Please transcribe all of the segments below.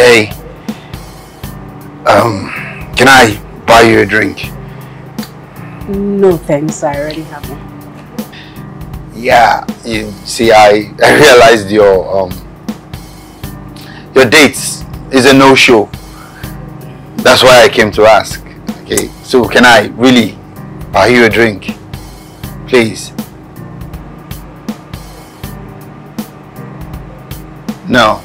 Hey, um, can I buy you a drink? No thanks, I already have one. Yeah, you see, I, I realized your um your dates is a no-show. That's why I came to ask. Okay, so can I really buy you a drink? Please. No.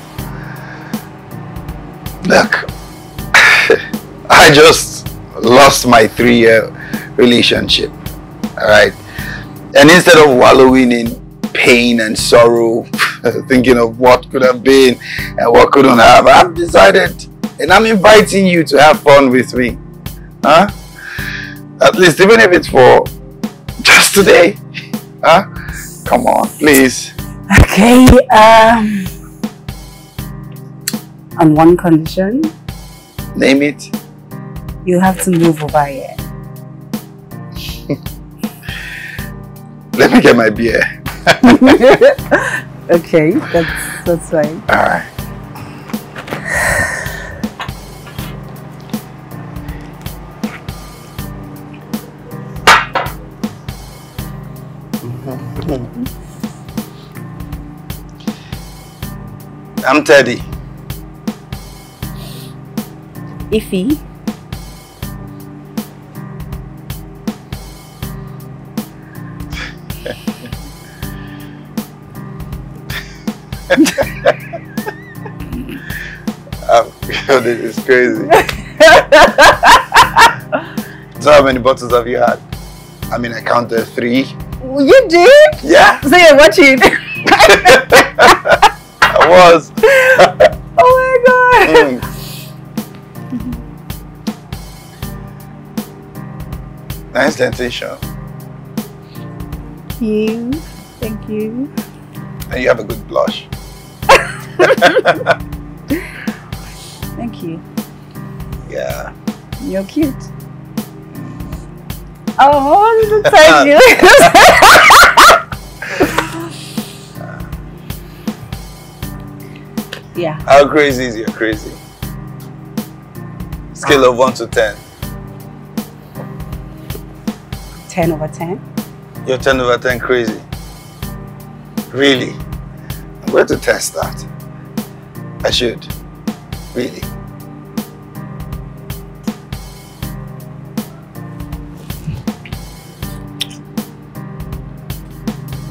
Look, I just lost my three-year relationship. All right. And instead of wallowing in pain and sorrow, thinking of what could have been and what couldn't have, I've decided and I'm inviting you to have fun with me. Huh? At least even if it's for just today. Huh? Come on, please. Okay, um... On one condition. Name it. You have to move over here. Let me get my beer. okay, that's that's fine. Alright. Mm-hmm. I'm Teddy. Ify. this is crazy. so how many bottles have you had? I mean, I counted three. You did? Yeah. So you're watching. I was. oh my god. Mm. Nice dentition. Thank you. Thank you. And you have a good blush. Thank you. Yeah. You're cute. Oh, thank you. yeah. How crazy is your crazy? Scale of 1 to 10. 10 over 10. You're 10 over 10 crazy. Really? I'm going to test that. I should. Really.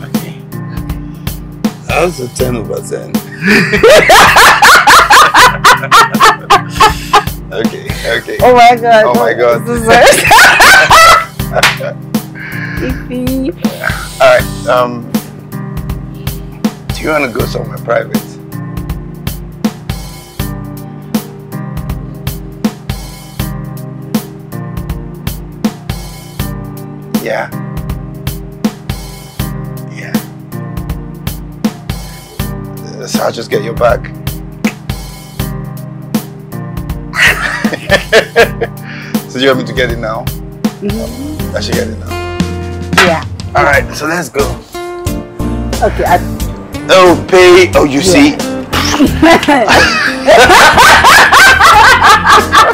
Okay. How's a 10 over 10? okay, okay. Oh my god. Oh my god. This. Alright, um, do you want to go somewhere private? Yeah. Yeah. Uh, So I'll just get your back. so do you want me to get it now? Mhm. I should get it now. Yeah. Alright, so let's go. Okay. I, Oh, pay. Oh, you see?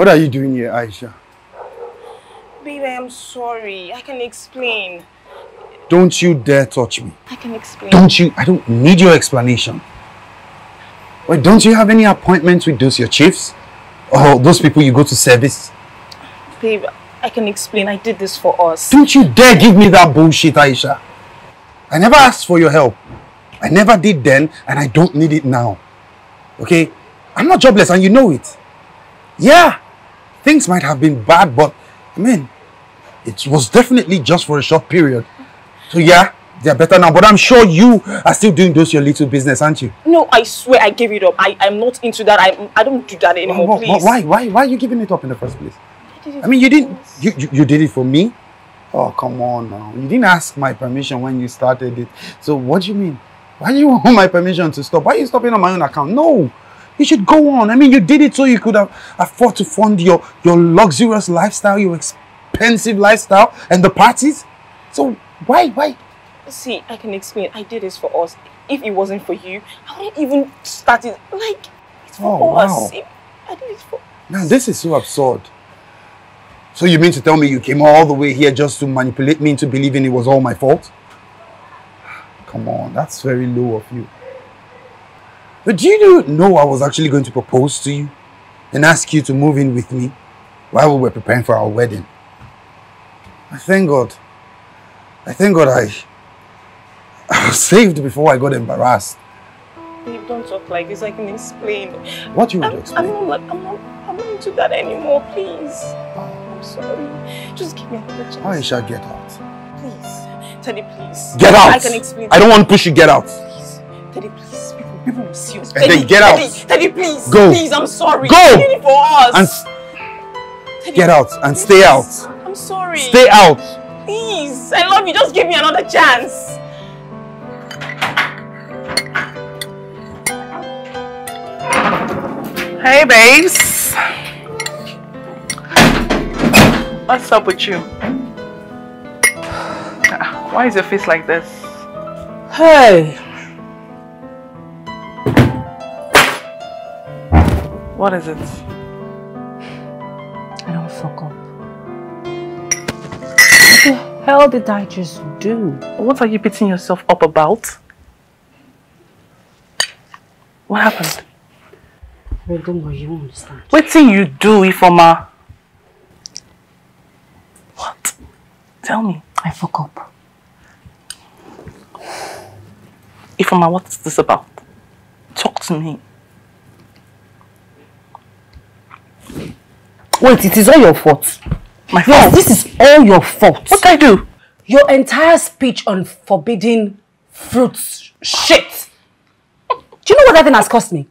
What are you doing here, Aisha? Baby, I'm sorry. I can explain. Don't you dare touch me. I can explain. Don't you? I don't need your explanation. Wait, don't you have any appointments with those your chiefs? Or those people you go to service? Babe, I can explain. I did this for us. Don't you dare give me that bullshit, Aisha. I never asked for your help. I never did then, and I don't need it now. Okay? I'm not jobless, and you know it. Yeah, things might have been bad, but I mean, it was definitely just for a short period. So yeah, they're better now. But I'm sure you are still doing those your little business, aren't you? No, I swear I gave it up. I, I'm not into that. I, I don't do that anymore, Why- please. Why, why, why are you giving it up in the first place? I I mean, you didn't. You, you, you did it for me. Oh, come on now. You didn't ask my permission when you started it. So what do you mean? Why do you want my permission to stop? Why are you stopping on my own account? No. You should go on. I mean, you did it so you could have afford to fund your, your luxurious lifestyle, your expensive lifestyle, and the parties. So why, why? See, I can explain. I did this for us. If it wasn't for you, I wouldn't even start it. Like, it's for Oh, us. wow. I did it for Now, this is so absurd. So you mean to tell me you came all the way here just to manipulate me into believing it was all my fault? Come on, that's very low of you. But do you know I was actually going to propose to you and ask you to move in with me while we were preparing for our wedding? I thank God. I thank God I, I was saved before I got embarrassed. Babe, don't talk like this. I can explain. What you want I'm, to I'm not I'm not I'm not into that anymore, please. I'm sorry. Just give me another chance. I shall get out. Please. Teddy, please. Get out! I can explain. I don't want to push you, get out. Please. Teddy, please. People, people will see us. And then Teddy, get out. Teddy, Teddy, please. Go. Please, I'm sorry. Go. I for us. And Teddy, get out and stay out. I'm sorry. Stay out. Please. I love you. Just give me another chance. Hey, babes. What's up with you? Ah, Why is your face like this? Hey, What is it? I don't fuck up. What the hell did I just do? What are you beating yourself up about? What happened? Well, don't worry, you won't understand. What thing you do, Ifeoma? What? Tell me. I fuck up. Ifeoma, what's this about? Talk to me. Wait, it is all your fault. My Yes, this is all your fault. What did I do? Your entire speech on forbidding fruits shit. Do you know what that thing has cost me?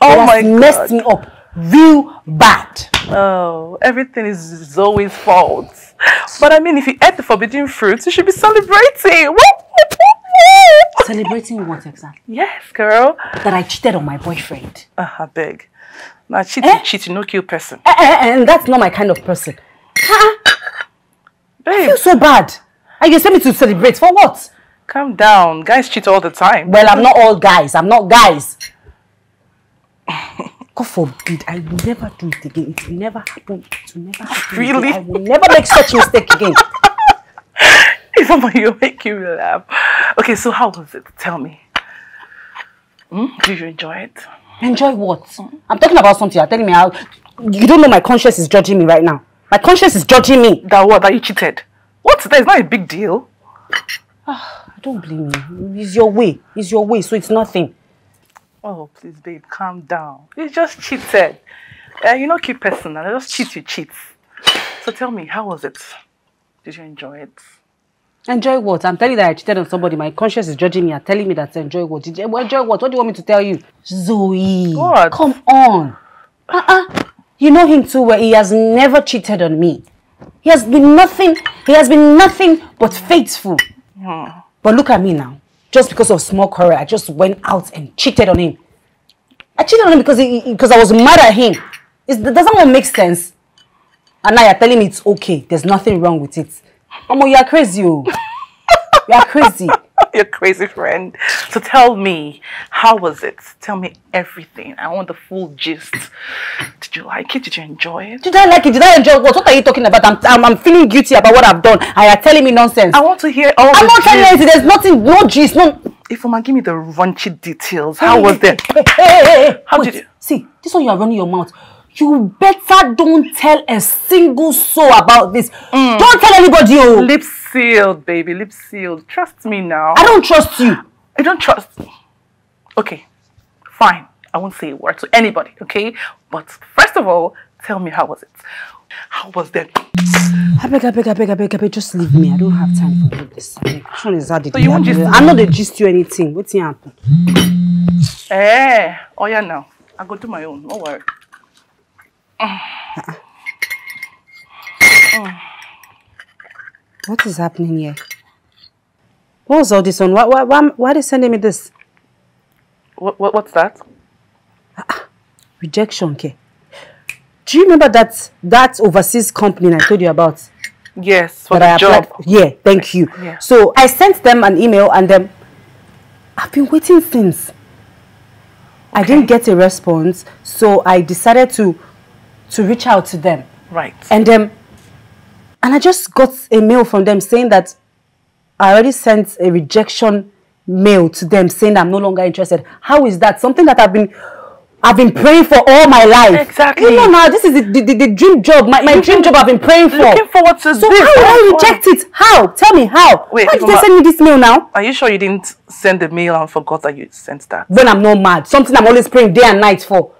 Oh it my has messed me up real bad. Oh, everything is Zoe's fault. But I mean, if you ate the forbidden fruits, you should be celebrating. Celebrating what exactly? Yes, girl. That I cheated on my boyfriend. Uh, I beg. Now, cheat, Eh? cheat, no kill person. Eh, eh, eh, And that's not my kind of person. I Babe, feel so bad. And you expect me to celebrate for what? calm down. Guys cheat all the time. Well, I'm not all guys. I'm not guys. God forbid, I will never do it again. It will never happen. It will never happen. again. Really? I will never make such mistake again. If somebody will make you laugh. Okay, so how was it? Tell me. Hmm? Did you enjoy it? Enjoy what? I'm talking about something. You're telling me how. You don't know my conscience is judging me right now. My conscience is judging me. That what? That you cheated? What? That is not a big deal. Don't blame me. It's your way. It's your way, so it's nothing. Oh, please, babe, calm down. You just cheated. Uh, you know, keep personal. I just cheat, you cheat. So tell me, how was it? Did you enjoy it? Enjoy what? I'm telling you that I cheated on somebody. My conscience is judging me and telling me that enjoy what? Did you well, enjoy what? What do you want me to tell you? Zoe. What? Come on. Uh-uh. You know him too well. He has never cheated on me. He has been nothing. He has been nothing but faithful. But look at me now. Just because of small quarrel, I just went out and cheated on him. I cheated on him because he, because I was mad at him. Does that one make sense? And now you're telling me it's okay. There's nothing wrong with it. Omo, you are crazy. You are crazy. You're crazy friend. So tell me, how was it? Tell me everything. I want the full gist. Did you like it? Did you enjoy it? Did I like it? Did I enjoy what? What are you talking about? I'm, I'm, I'm feeling guilty about what I've done. And you're telling me nonsense. I want to hear all I'm not telling you There's nothing, no gist, no. Ifeoma, give me the raunchy details. How was it? Hey, hey, hey, hey. How Wait, did you- See, this one you are running your mouth. You better don't tell a single soul about this. Don't tell anybody. Oh. Lip sealed, baby. Lip sealed. Trust me now. I don't trust you. I don't trust. Okay, fine. I won't say a word to anybody, okay? But first of all, tell me how was it? How was that? I beg, I beg, I beg, I beg, I beg, just leave me. I don't have time for all this. Which one is that? So you won't gist I'm not the gist you anything. What's happen? Eh, oh yeah, now. I go do my own. Don't worry. What is happening here? What was all this on? Why, why, why, why are they sending me this? What, what, what's that? Rejection, okay. Do you remember that that overseas company I told you about? Yes, for that the I job. applied- Yeah, thank you. Yeah. So I sent them an email and um, I've been waiting since. I didn't get a response, so I decided to to reach out to them. Right. And um, and I just got a mail from them saying that I already sent a rejection mail to them saying I'm no longer interested. How is that? Something that I've been I've been praying for all my life. Exactly. You know now, this is the, the, the, the dream job, my, my dream job I've been praying for. Looking forward to so this. how will I reject it? How? Tell me how. Wait, how did they send me this mail now? Are you sure you didn't send the mail and forgot that you sent that? When I'm not mad. Something I'm always praying day and night for.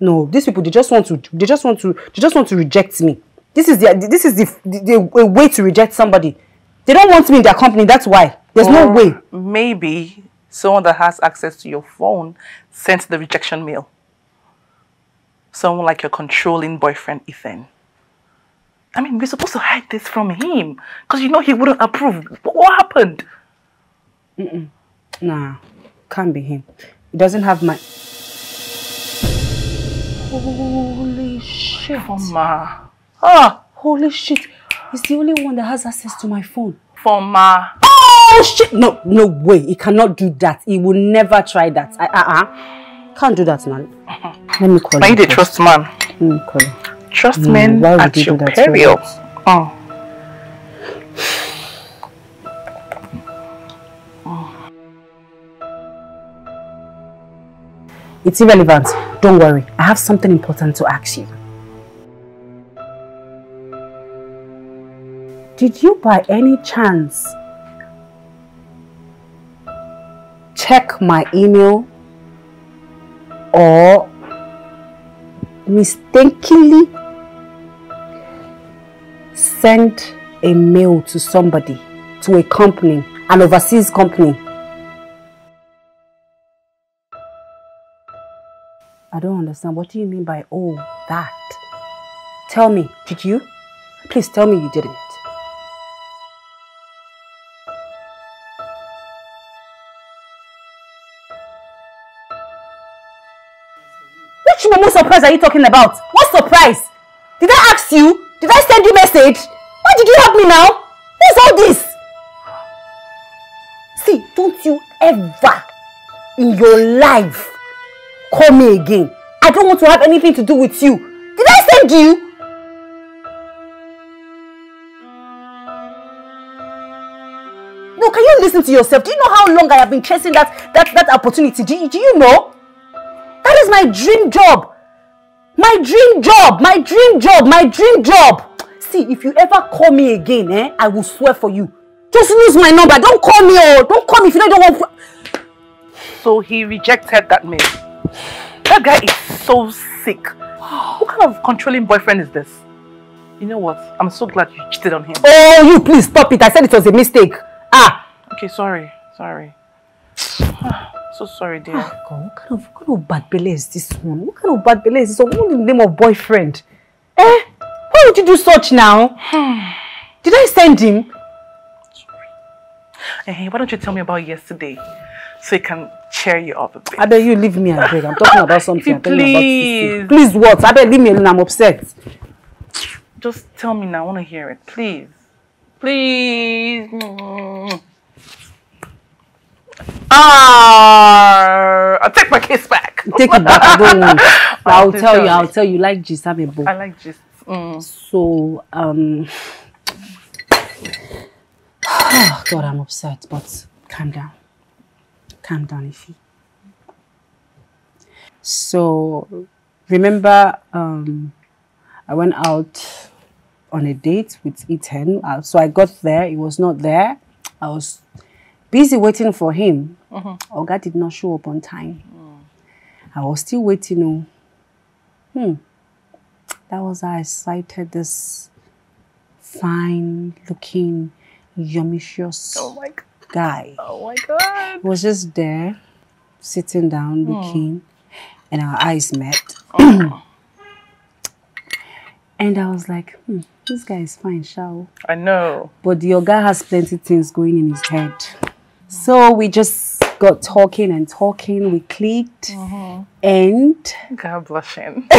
No, these people they just want to they just want to they just want to reject me. This is the this is the, the, the a way to reject somebody. They don't want me in their company, that's why. There's no way. Maybe someone that has access to your phone sent the rejection mail. Someone like your controlling boyfriend, Ethan. I mean, we're supposed to hide this from him because you know he wouldn't approve. What, happened? Nah, can't be him. He doesn't have my Holy shit. Foma. Ah, Holy shit. He's the only one that has access to my phone. Foma. Oh shit! No, no way. He cannot do that. He will never try that. I, uh-uh. Can't do that, man. Let me call him the first. trust man. Let me call him. Trust No, men at your peril. Oh. It's irrelevant. Don't worry. I have something important to ask you. Did you by any chance check my email or mistakenly send a mail to somebody, to a company, an overseas company I don't understand. What do you mean by all that? Tell me, did you? Please tell me you didn't. Which Momo surprise are you talking about? What surprise? Did I ask you? Did I send you a message? Why did you help me now? What's all this? See, don't you ever in your life call me again. I don't want to have anything to do with you. Did I send you? No, can you listen to yourself? Do you know how long I have been chasing that that that opportunity? Do you, do you know? That is my dream job. My dream job. My dream job. My dream job. See, if you ever call me again, eh, I will swear for you. Just lose my number. Don't call me. Oh, don't call me if you don't want. So he rejected that mail. That guy is so sick. What kind of controlling boyfriend is this? You know what? I'm so glad you cheated on him. Oh, you please stop it. I said it was a mistake. Ah. Okay, sorry. Sorry. so sorry, dear. God, what kind of what kind of bad belly is this one? What kind of bad belly is this one? What in the name of boyfriend? Eh? Why would you do such now? Did I send him? Sorry. Hey, why don't you tell me about yesterday so it can cheer you up a bit? I bet you leave me and beg. I'm talking about something. I'm talking about Please. Please what? I bet leave me alone. I'm upset. Just tell me now. I want to hear it. Please. Please. Ah, I'll take my case back. Take it back. I don't want. I'll please tell you. I'll tell you. Like gist, I'm a bo. I like just. Mm. So um. Oh God, I'm upset. But calm down. Calm down, Ify. So remember, um, I went out on a date with Ethan. Uh, so I got there. He was not there. I was busy waiting for him. Mhm. Oga did not show up on time. I was still waiting. Oh. Hmm. That was how I sighted this fine looking, yummicious Oh my god. Guy. Oh my god. He was just there, sitting down, hmm. looking, and our eyes met. Oh. and I was like, hmm, this guy is fine, shall I know. But your guy has plenty things going in his head. So we just got talking and talking, we clicked, mm-hmm. and God blushing.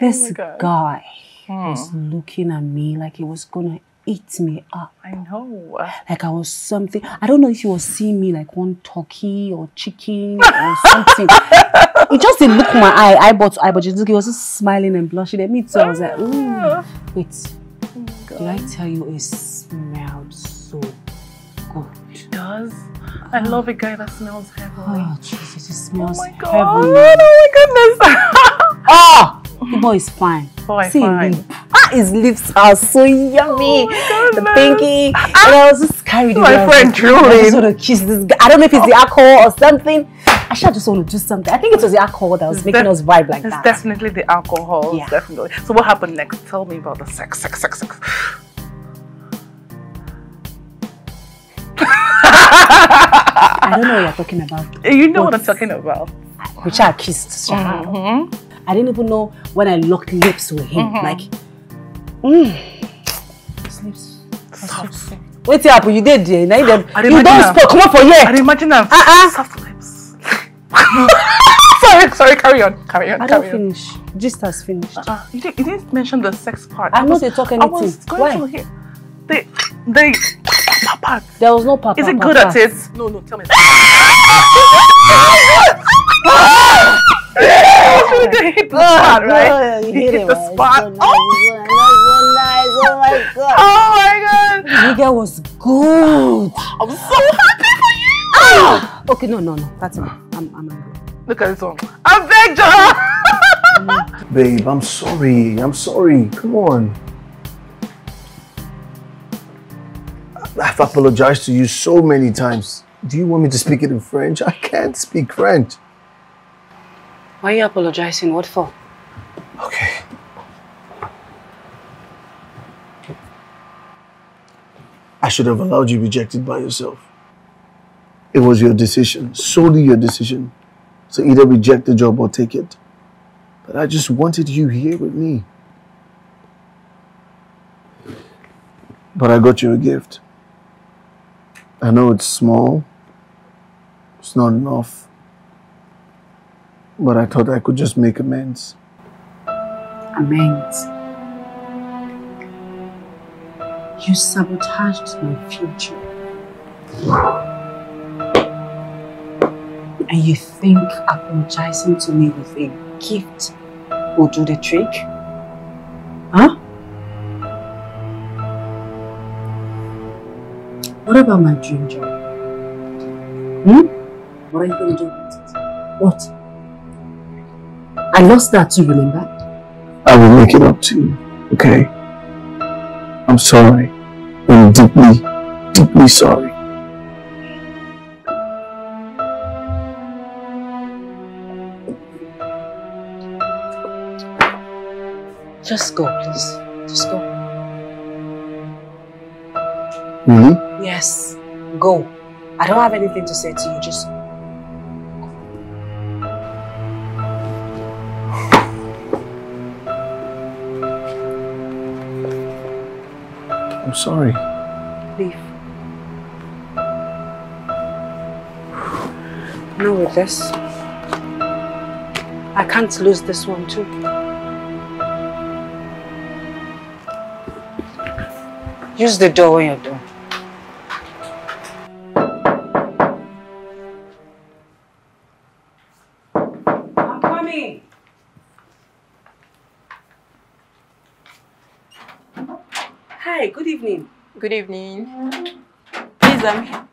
Oh this God. guy hmm. was looking at me like he was gonna eat me up. I know. Like I was something. I don't know if you was seeing me like one turkey or chicken or something. he just didn't look my eye, eyeball to eyeball. Just he was just smiling and blushing at me too. I was like, ooh, wait. Did I tell you it smelled so good? Does. I love a guy that smells heavenly. Oh Jesus, it Oh smells my god. heavenly. Oh my goodness. Ah, the boy is fine. Boy, See his fine. lip. Ah, his lips are so yummy. my the pinky. and I was just carried away. My friend drooling. I just want to kiss this guy. I don't know if it's the alcohol or something. I should just want to do something. I think it was the alcohol that was It's making us vibe like It's that. definitely the alcohol. Yeah. Definitely. So what happened next? Tell me about the sex, sex, sex, sex. I don't know what you're talking about. You know what I'm talking about. Which I kissed. Sha. Mhm. I didn't even know when I locked lips with him. Like, mm. His lips. are soft. Wait till happen. You did there. Now you dem- I you imagine don't am. Come on for I here. imagine them Uh-uh. soft lips. sorry, sorry. Carry on. Carry on. I don't carry on. finish. Just has finished. Uh, you, didn't, you didn't mention the sex part. I know was- they talk I anything. was going Why? to hear. They, they, part. There was no papa. Is it papa. good at it? No, no. Tell me. They hit the spot, right? You hit hit it, the man. spot. So nice, so nice, so nice. Oh my god. Oh my god! Nigga was good. I'm so happy for you! Ah! Okay, no, no, no. That's enough. I'm, I'm angry. Look at this one. I begged her! Babe, I'm sorry. I'm sorry. Come on. I've apologized to you so many times. Do you want me to speak it in French? I can't speak French. Why are you apologizing? What for? Okay. I should have allowed you rejected by yourself. It was your decision, solely your decision. So either reject the job or take it. But I just wanted you here with me. But I got you a gift. I know it's small. It's not enough. But I thought I could just make amends. Amends. You sabotaged my future. And you think apologizing to me with a gift will do the trick? Huh? What about my dream job? Hmm? What are you going to do with it? What? I lost that too, remember? I will make it up to you, okay? I'm sorry. I'm deeply, deeply sorry. Just go, please. Just go. Really? Yes, go. I don't have anything to say to you. Just I'm sorry. leave. Now with this, I can't lose this one too. Use the door when you're done. Good evening. Please, I'm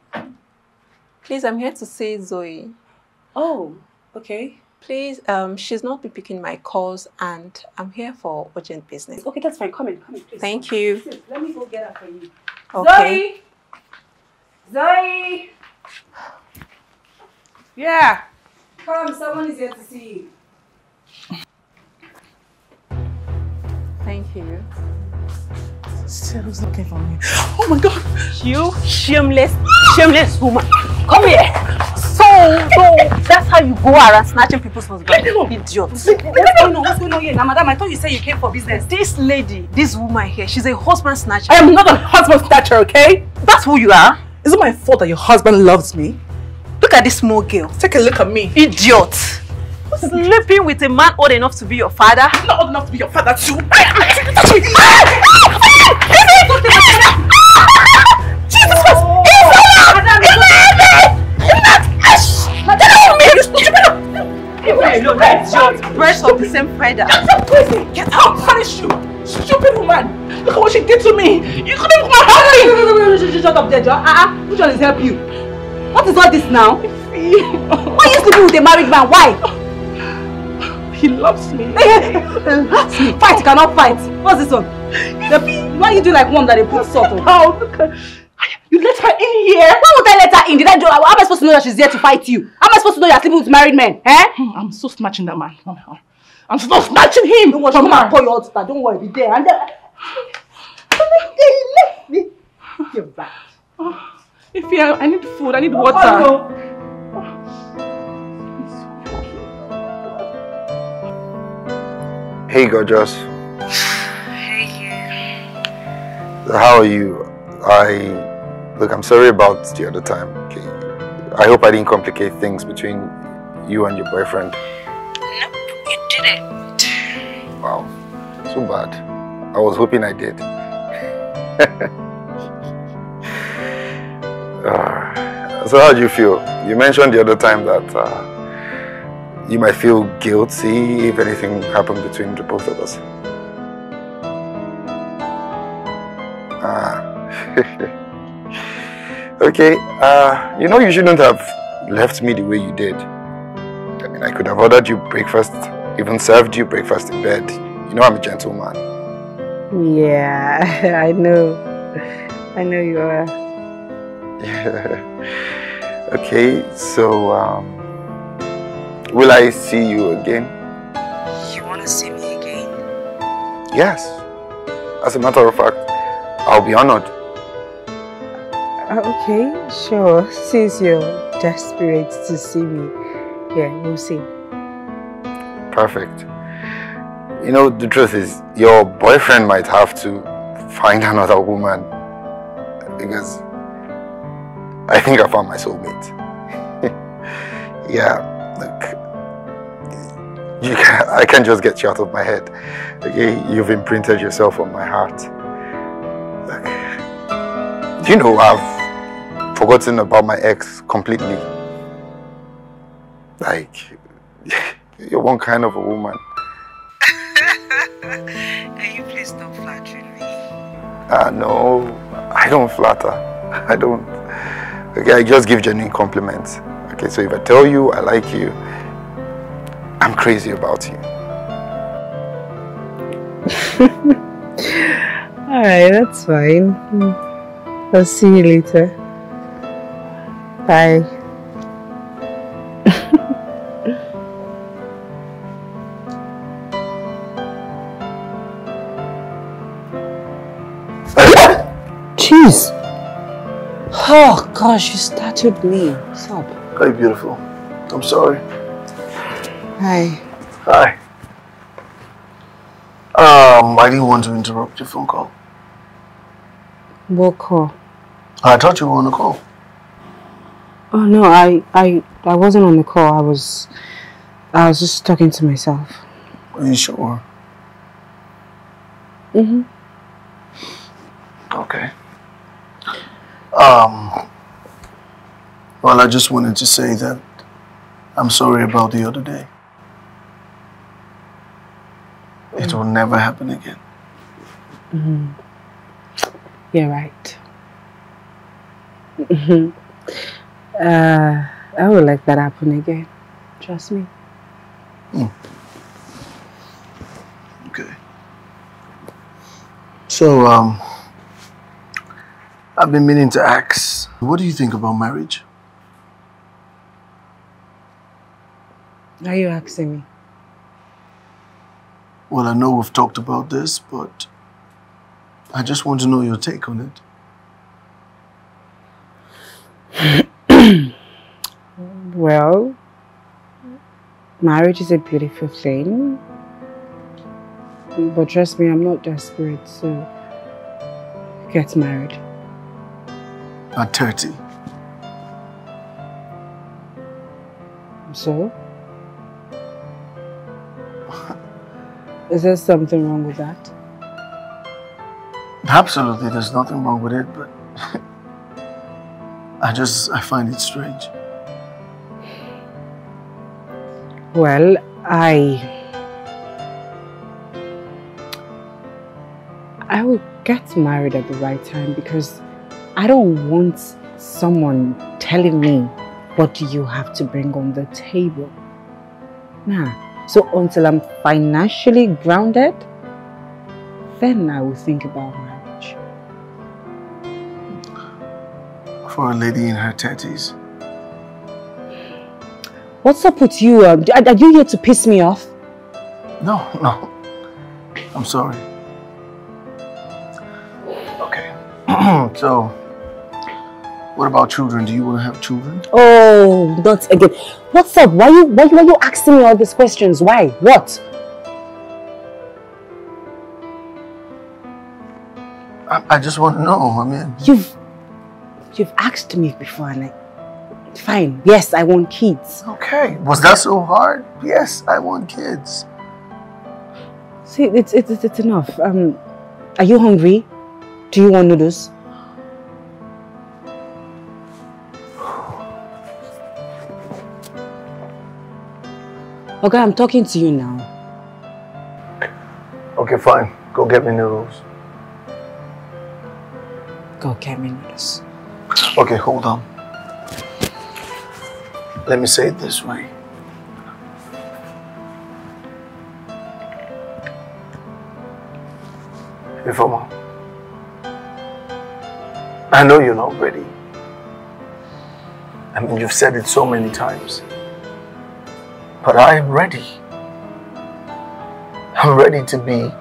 please I'm here to see Zoe. Oh, okay. Please, um, she's not been picking my calls, and I'm here for urgent business. Okay, that's fine. Come in, come in, please. Thank you. Let me go get her for you. Okay. Zoe! Zoe! Yeah. Come, someone is here to see you. Thank you. Sarah's looking for me. Oh my god. You shameless, shameless woman. Come here. So, so that's how you go around snatching people's husbands. Idiot. What's going on? What's going on here? Now, madam, I thought you said you came for business. This lady, this woman here, she's a husband snatcher. I am not a husband snatcher, okay? That's who you are. Is it my fault that your husband loves me? Look at this small girl. Take a look at me. Idiot. Sleeping with a man old enough to be your father. Not old enough to be your father too. Birds of the same feather. Get out! Punish you! Stupid woman! Look at what she did to me! You couldn't even help me! Shut up there, Joe. Uh-uh. Which one is help you? What is all this now? Why you sleeping with a married man? Why? He loves me. loves me. fight cannot fight. What's this one? The, why you do like one that they put salt on? Oh. You let her in here! Why would I let her in? Did I do, how am I supposed to know that she's here to fight you? How am I supposed to know you're sleeping with married men? Eh? Hmm, I'm still snatching that man. I'm still snatching him Don't worry, come and pour your water. Don't worry, be there. And uh, ah, then... Let me... You're back. If you, I need food, I need oh, water. Ah. Hey, gorgeous. Hey, How are you? I look. I'm sorry about the other time. Okay. I hope I didn't complicate things between you and your boyfriend. Nope, you didn't. Wow, too bad. I was hoping I did. Ah, so how do you feel? You mentioned the other time that uh, you might feel guilty if anything happened between the both of us. Ah. okay. Uh, you know you shouldn't have left me the way you did. I mean, I could have ordered you breakfast, even served you breakfast in bed. You know I'm a gentleman. Yeah, I know. I know you are. Yeah. Okay, so um, will I see you again? You want to see me again? Yes. As a matter of fact, I'll be honored. Okay, sure. Since you're desperate to see me, yeah, we'll see. Perfect. You know, the truth is, your boyfriend might have to find another woman because I think I found my soulmate. yeah, look, you can, I can't just get you out of my head. Okay, you've imprinted yourself on my heart. Look, you know I've forgotten about my ex completely. Like, you're one kind of a woman. Can you please stop flattering me? Ah, no, I don't flatter. I don't. Okay, I just give genuine compliments. Okay, so if I tell you I like you, I'm crazy about you. Alright, that's fine. I'll see you later. Bye. Jeez. Oh gosh, you startled me. Stop. Hi, beautiful. I'm sorry. Hi. Hi. Um, I didn't want to interrupt your phone call. What call? I thought you were on a call. Oh no, I I I wasn't on the call. I was I was just talking to myself. Are you sure? Mm-hmm. Okay. Um, well, I just wanted to say that I'm sorry about the other day. It will never happen again. Mm-hmm. You're right. Uh, I would like that happen again. Trust me. Okay. So, um, I've been meaning to ask, what do you think about marriage? Are you asking me? Well, I know we've talked about this, but I just want to know your take on it. well, marriage is a beautiful thing. But trust me, I'm not desperate, so get married. At 30. So? Is there something wrong with that? Absolutely, there's nothing wrong with it, but I just, I find it strange. Well, I... I will get married at the right time because I don't want someone telling me what do you have to bring on the table. Nah. So until I'm financially grounded, then I will think about marriage. For a lady in her 30s. What's up with you? Uh, are you here to piss me off? No, no. I'm sorry. Okay. so, what about children? Do you want to have children? Oh, not again. What's up? Why you why, why are you asking me all these questions? Why? What? I, I just want to know. I mean, you've you've asked me before, and I fine. Yes, I want kids. Okay. Was that so hard? Yes, I want kids. See, it's it's it's enough. Um, are you hungry? Do you want noodles? Okay, I'm talking to you now. Okay, fine. Go get me noodles. Go get me noodles. Okay, hold on. Let me say it this way. Ifeoma, I know you're not ready. I mean, you've said it so many times. But I am ready. I'm ready to be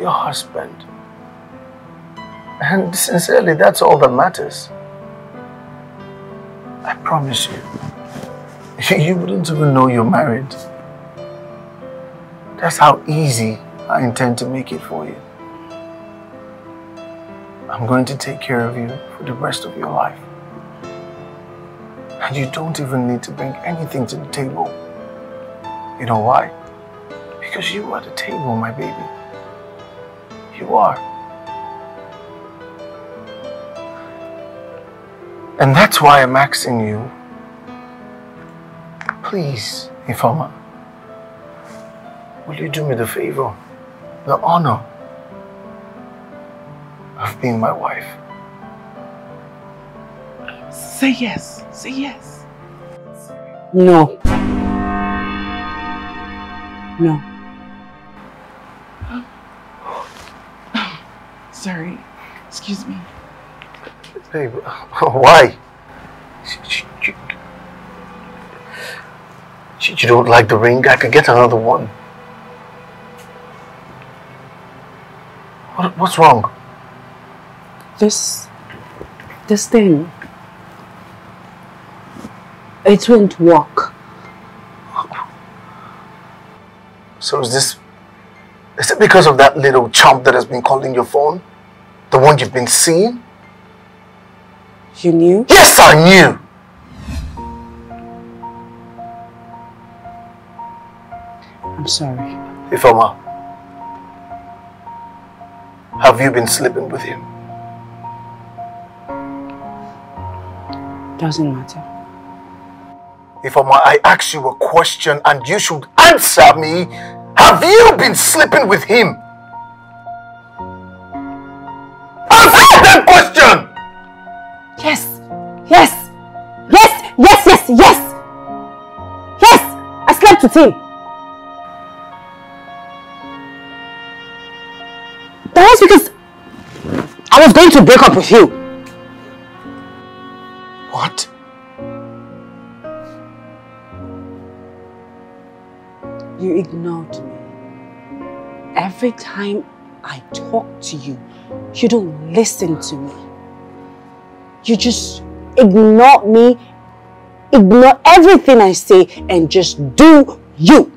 your husband. And sincerely, that's all that matters. I promise you, you wouldn't even know you're married. That's how easy I intend to make it for you. I'm going to take care of you for the rest of your life. And you don't even need to bring anything to the table. You know why? Because you are the table, my baby. You are. And that's why I'm asking you, please, Ifeoma, will you do me the favor, the honor of being my wife? Say yes. Say yes. No. No. Sorry. Excuse me. Babe, why? You, you don't like the ring? I could get another one. What, what's wrong? This, this thing, it won't work. So is this... Is it because of that little chump that has been calling your phone? The one you've been seeing? You knew? Yes, I knew! I'm sorry. Ifeoma, have you been sleeping with him? Doesn't matter. Ifeoma, I ask you a question and you should answer me. Have you been sleeping with him? Answer that question! Yes! Yes! Yes! Yes! Yes! Yes! Yes! I slept with him. That was because I was going to break up with you. Every time I talk to you, you don't listen to me. You just ignore me, ignore everything I say, and just do you.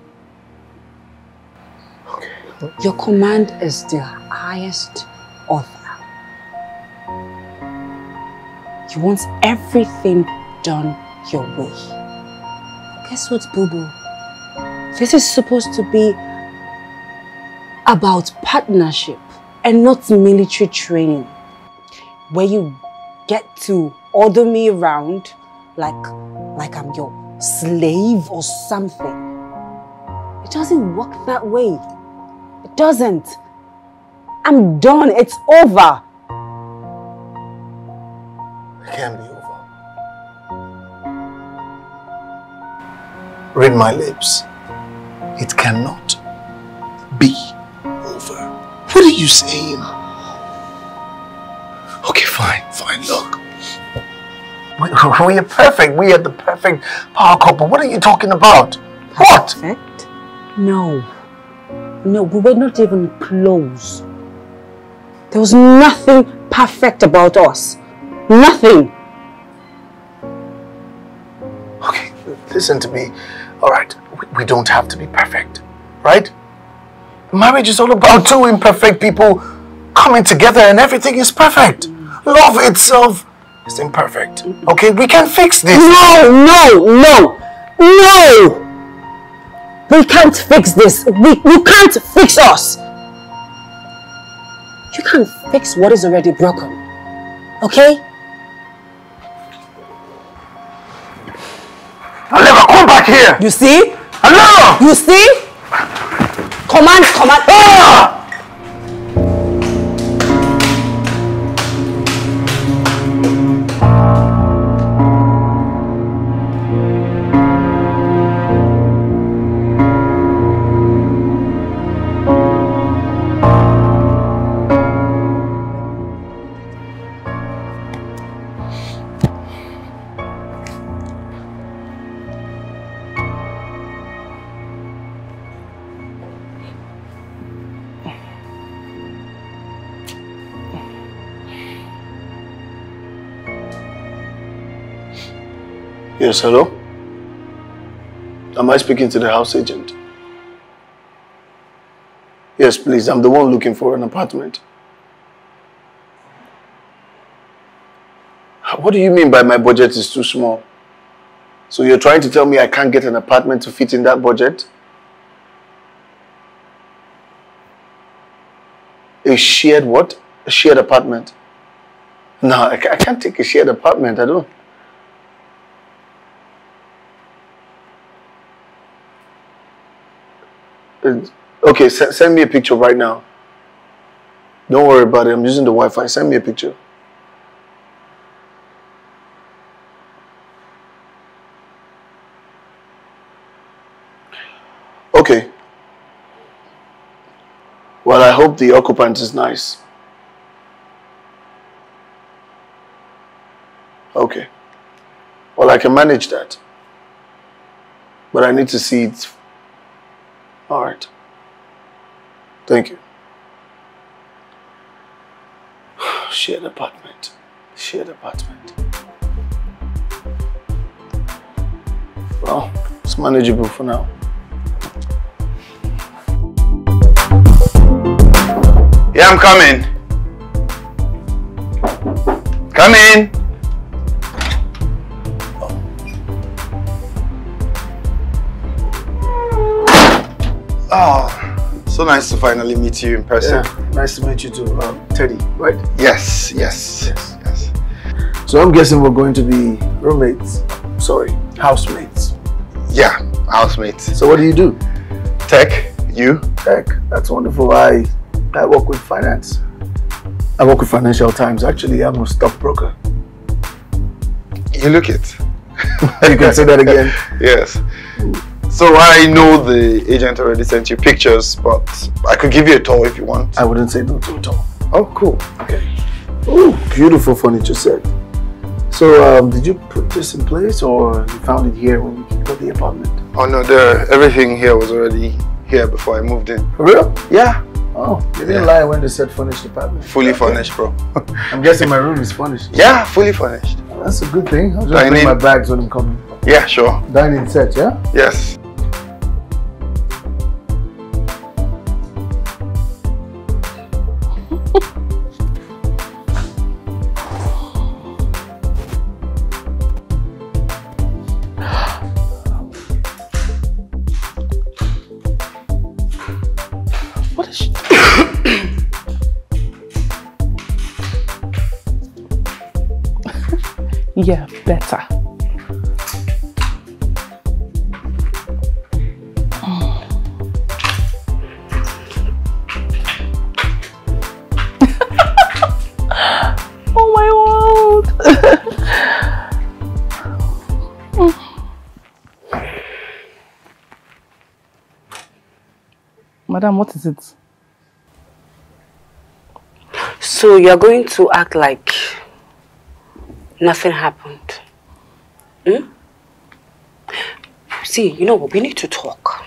Your command is the highest author. You want everything done your way. Guess what, Boo Boo? This is supposed to be about partnership and not military training. Where you get to order me around like, like I'm your slave or something. It doesn't work that way. It doesn't. I'm done. It's over. It can't be over. Read my lips. It cannot be. What are you saying? Okay, fine, fine, look. We, we are perfect. We are the perfect power couple. What are you talking about? What? Perfect? No. No, we were not even close. There was nothing perfect about us. Nothing. Okay, listen to me. All right, we, we don't have to be perfect, right? Marriage is all about two imperfect people coming together and everything is perfect. Love itself is imperfect. Okay, we can fix this. No, no, no, no! We can't fix this. We, you can't fix us. You can't fix what is already broken. Okay? I'll never come back here. You see? Never. You see? Command, command. Yes, hello? Am I speaking to the house agent? Yes, please. I'm the one looking for an apartment. What do you mean by my budget is too small? So you're trying to tell me I can't get an apartment to fit in that budget? A shared what? A shared apartment? No, I, I can't take a shared apartment. I don't. Uh, okay, se- send me a picture right now. Don't worry about it. I'm using the Wi-Fi. Send me a picture. Okay. Well, I hope the occupant is nice. Okay. Well, I can manage that. But I need to see it. All right. Thank you. Shared apartment. Shared apartment. Well, it's manageable for now. Yeah, I'm coming. Come in. Oh, so nice to finally meet you in person. Yeah, nice to meet you too. Um, Teddy, right? Yes, yes, yes, yes. So I'm guessing we're going to be roommates. Sorry, housemates. Yeah, housemates. So what do you do? Tech, you? Tech. That's wonderful. I I work with finance. I work with Financial Times. Actually, I'm a stockbroker. You look it. you can say that again. Yes. So I know the agent already sent you pictures, but I could give you a tour if you want. I wouldn't say no to a tour. Oh, cool. Okay. Oh, beautiful furniture set. So, um, did you put this in place or you found it here when you got the apartment? Oh no, the everything here was already here before I moved in. For real? Yeah. Oh, you didn't Yeah. lie when they said furnished apartment. Fully Okay. furnished, bro. I'm guessing my room is furnished. Yeah, fully furnished. That's a good thing. I'll just Dining. bring my bags when I'm coming. Yeah, sure. Dining set, yeah? Yes. Yeah, better. oh my world. Madam, what is it? So you're going to act like nothing happened? Hmm? See, you know what? We need to talk.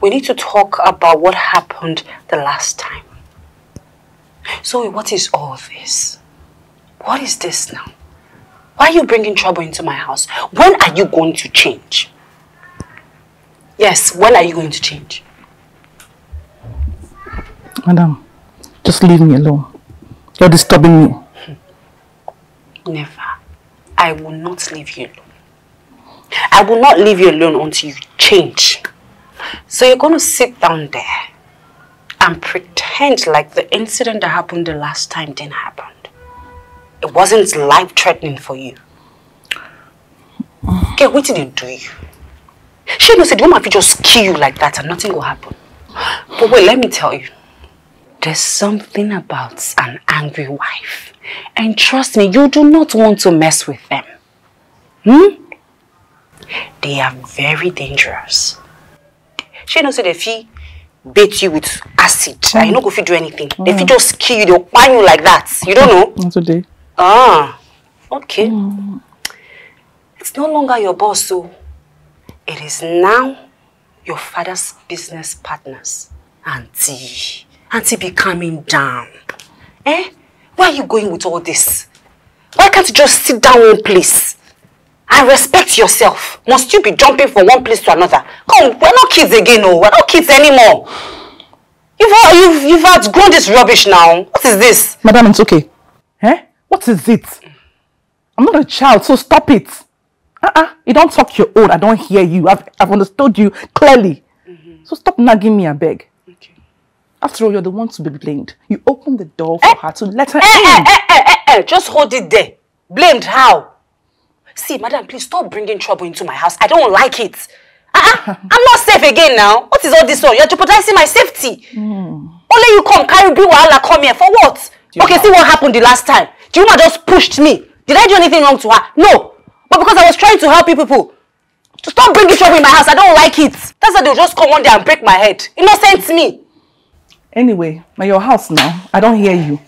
We need to talk about what happened the last time. So what is all this? What is this now? Why are you bringing trouble into my house? When are you going to change? Yes, when are you going to change? Madam, just leave me alone. You're disturbing me. Never. I will not leave you alone. I will not leave you alone until you change. So you're going to sit down there and pretend like the incident that happened the last time didn't happen. It wasn't life-threatening for you. Okay, what did it do you? She knows the woman fit just kill you like that and nothing will happen. But wait, let me tell you. There's something about an angry wife. And trust me, you do not want to mess with them. Hmm? They are very dangerous. She knows that if he bait you with acid, and you not go fit do anything. If he just kill you, they'll pan you like that. You don't know? Not today. Ah, okay. It's no longer your boss, so it is now your father's business partners. Auntie, Auntie, be calming down. Eh? Where are you going with all this? Why can't you just sit down one place? And respect yourself. Must you be jumping from one place to another? Come, we're not kids again, no. We're not kids anymore. You've, you've, you've outgrown this rubbish now. What is this? Madam, it's okay. Eh? What is it? I'm not a child, so stop it. Uh-uh. You don't talk your own. I don't hear you. I've, I've understood you clearly. So stop nagging me, I beg. After all, you're the one to be blamed. You opened the door for her to let her Eh, eh, in. eh, eh, eh, eh, just hold it there. Blamed how? See, madam, please stop bringing trouble into my house. I don't like it. Uh-uh, I'm not safe again now. What is all this on? You're jeopardizing my safety. Only you come, carry big wahala, come here. For what? Okay, see what happened the last time. The woman just pushed me. Did I do anything wrong to her? No. But because I was trying to help people. To stop bringing trouble in my house, I don't like it. That's why they'll just come one day and break my head. Innocent me. Anyway, now your house now. I don't hear you.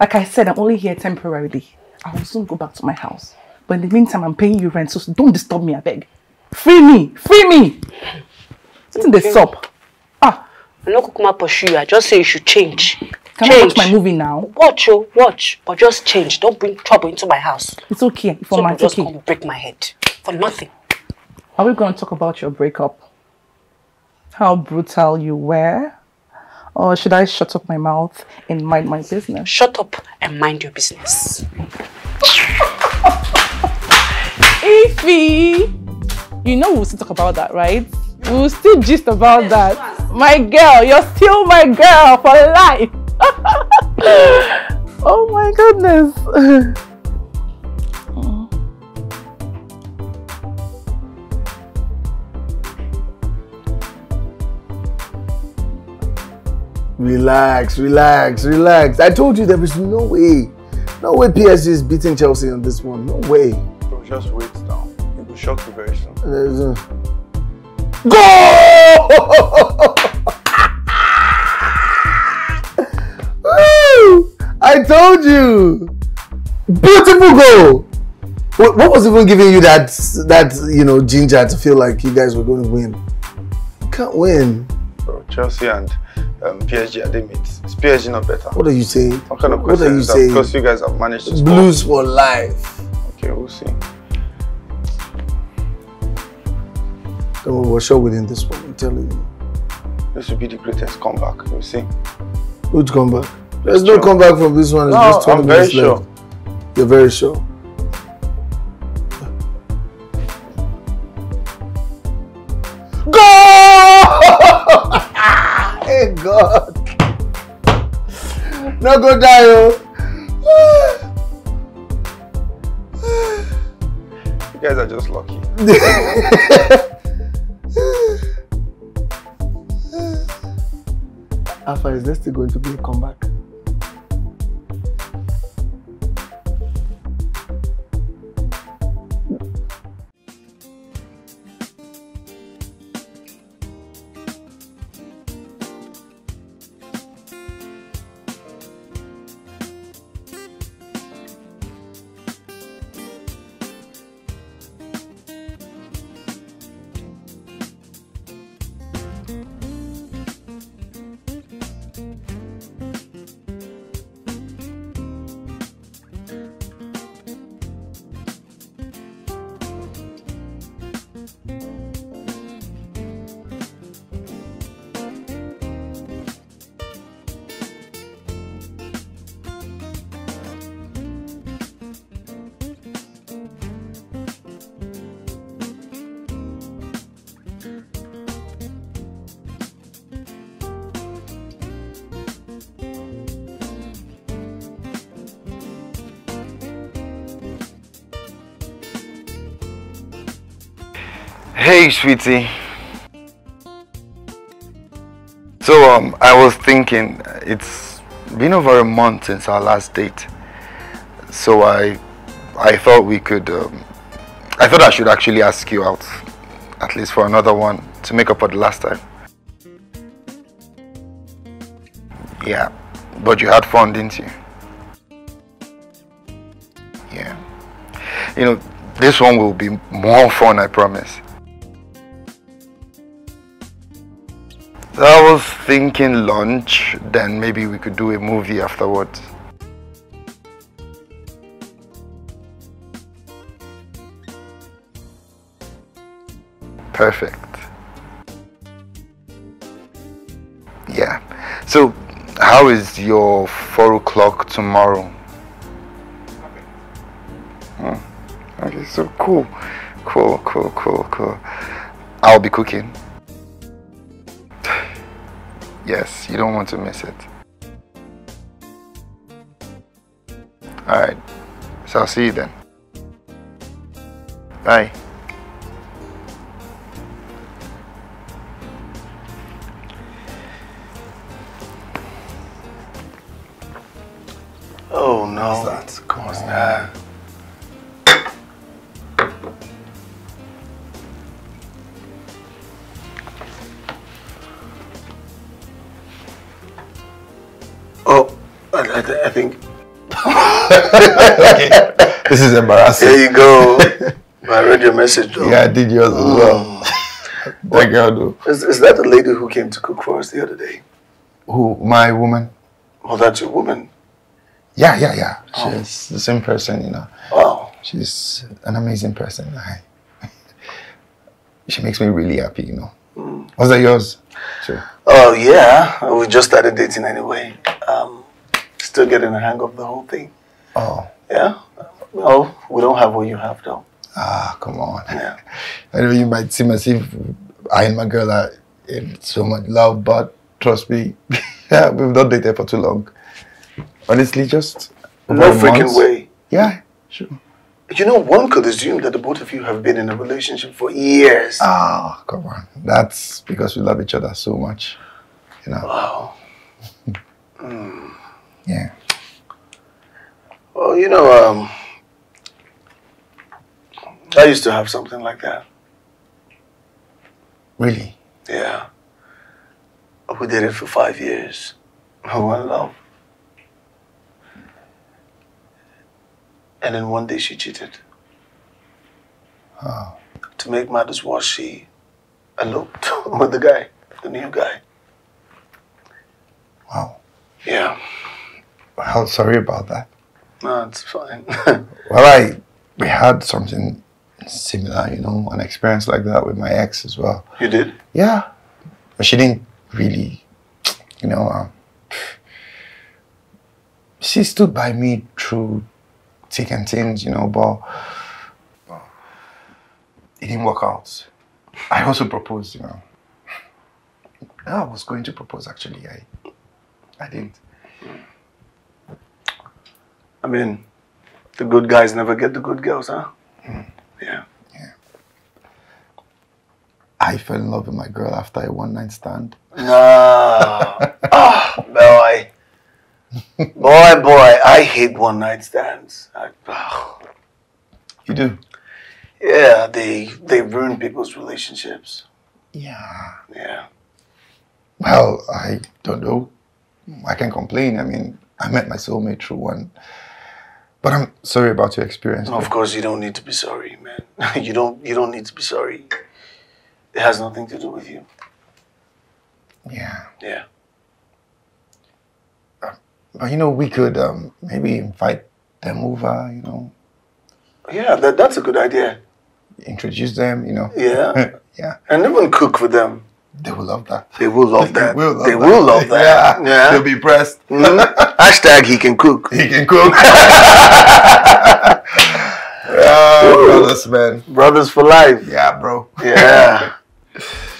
Like I said, I'm only here temporarily. I will soon go back to my house. But in the meantime, I'm paying you rent, so don't disturb me, I beg. Free me! Free me! What's in the sup? Ah, I'm not going to pursue you. I just say you should change. can I change. watch my movie now? Watch, oh, watch. But just change. Don't bring trouble into my house. It's okay. For So my just okay. come break my head. For nothing. Are we going to talk about your breakup? How brutal you were? Or should I shut up my mouth and mind my business? Shut up and mind your business. Ify! You know we'll still talk about that, right? We'll still gist about that. My girl, you're still my girl for life. oh my goodness. Relax, relax, relax. I told you there is no way. No way PSG is beating Chelsea on this one. No way. Bro, just wait down. It will shock you very soon. There's a... Go! I told you. Beautiful goal. What, what was even giving you that that you know ginger to feel like you guys were going to win? You can't win. Bro, Chelsea and um, PSG are they mates. Is PSG not better? What are you saying? What kind of What are you is saying? Because you guys have managed to score. Blues for life. Okay, we'll see. Worry, we're sure winning this one. I'm telling you. This will be the greatest comeback. We'll see. Which comeback? There's no Sure. comeback from this one. It's No, just 20 I'm very minutes sure. left. You're very sure. Go! God! No go die, oh. You guys are just lucky. Alpha, is there still going to be a comeback? Hey, sweetie. So, um, I was thinking, it's been over a month since our last date. So I, I thought we could, um, I thought I should actually ask you out, at least for another one, to make up for the last time. Yeah, but you had fun, didn't you? Yeah. You know, this one will be more fun, I promise. I was thinking lunch, then maybe we could do a movie afterwards. Perfect. Yeah. So, how is your four o'clock tomorrow? Hmm. Okay, so cool. Cool, cool, cool, cool. I'll be cooking. Yes, you don't want to miss it. Alright. So I'll see you then. Bye. Oh no. What's that? Come on. I, th- I think. this is embarrassing. There you go. I read your message. Though. Yeah, I did yours as well. that girl, though. Is, is that the lady who came to cook for us the other day? Who? My woman? Oh, that's your woman. Yeah, yeah, yeah. She's the same person, you know. Wow. She's an amazing person. I, she makes me really happy, you know. Was that yours? Sure. Oh yeah, we just started dating anyway. Um, still getting the hang of the whole thing. Oh, Yeah. No, we don't have what you have though. ah, come on. Yeah. I know you might seem as if I and my girl are in so much love, but trust me, yeah, we've not dated for too long. Honestly, just No freaking month. way. Yeah, sure. You know, one could assume that the both of you have been in a relationship for years. Ah, come on. That's because we love each other so much. You know. Wow. Yeah. Well, you know, um, I used to have something like that. Really. Yeah. We did it for five years. In love. And then one day she cheated. To make matters worse, she eloped with the guy, the new guy. Wow. Yeah. Well, sorry about that. No, it's fine. Well, I we had something similar, you know, an experience like that with my ex as well. you did? Yeah, but she didn't really, you know. Um, she stood by me through thick and thins, you know, but but it didn't work out. I also proposed, you know. I was going to propose actually. I I didn't. I mean, the good guys never get the good girls, huh? Yeah. I fell in love with my girl after a one night stand. No. oh, boy. Boy, boy, I hate one night stands. I, ah. You do? yeah, they they ruin people's relationships. Yeah. Yeah. Well, I don't know. I can complain. I mean, I met my soulmate through one. But I'm sorry about your experience. Of course, you don't need to be sorry, man. you don't you don't need to be sorry. It has nothing to do with you. Yeah. Yeah. But you know, we could um, maybe invite them over, you know, Yeah, that, that's a good idea. introduce them, you know. Yeah. yeah. And even cook for them. They will love that. They will love that. They will love They that. will love that. Yeah. Yeah. They'll be impressed. Mhm. Hashtag he can cook. He can cook. brothers, man. Brothers for life. Yeah, bro. Yeah.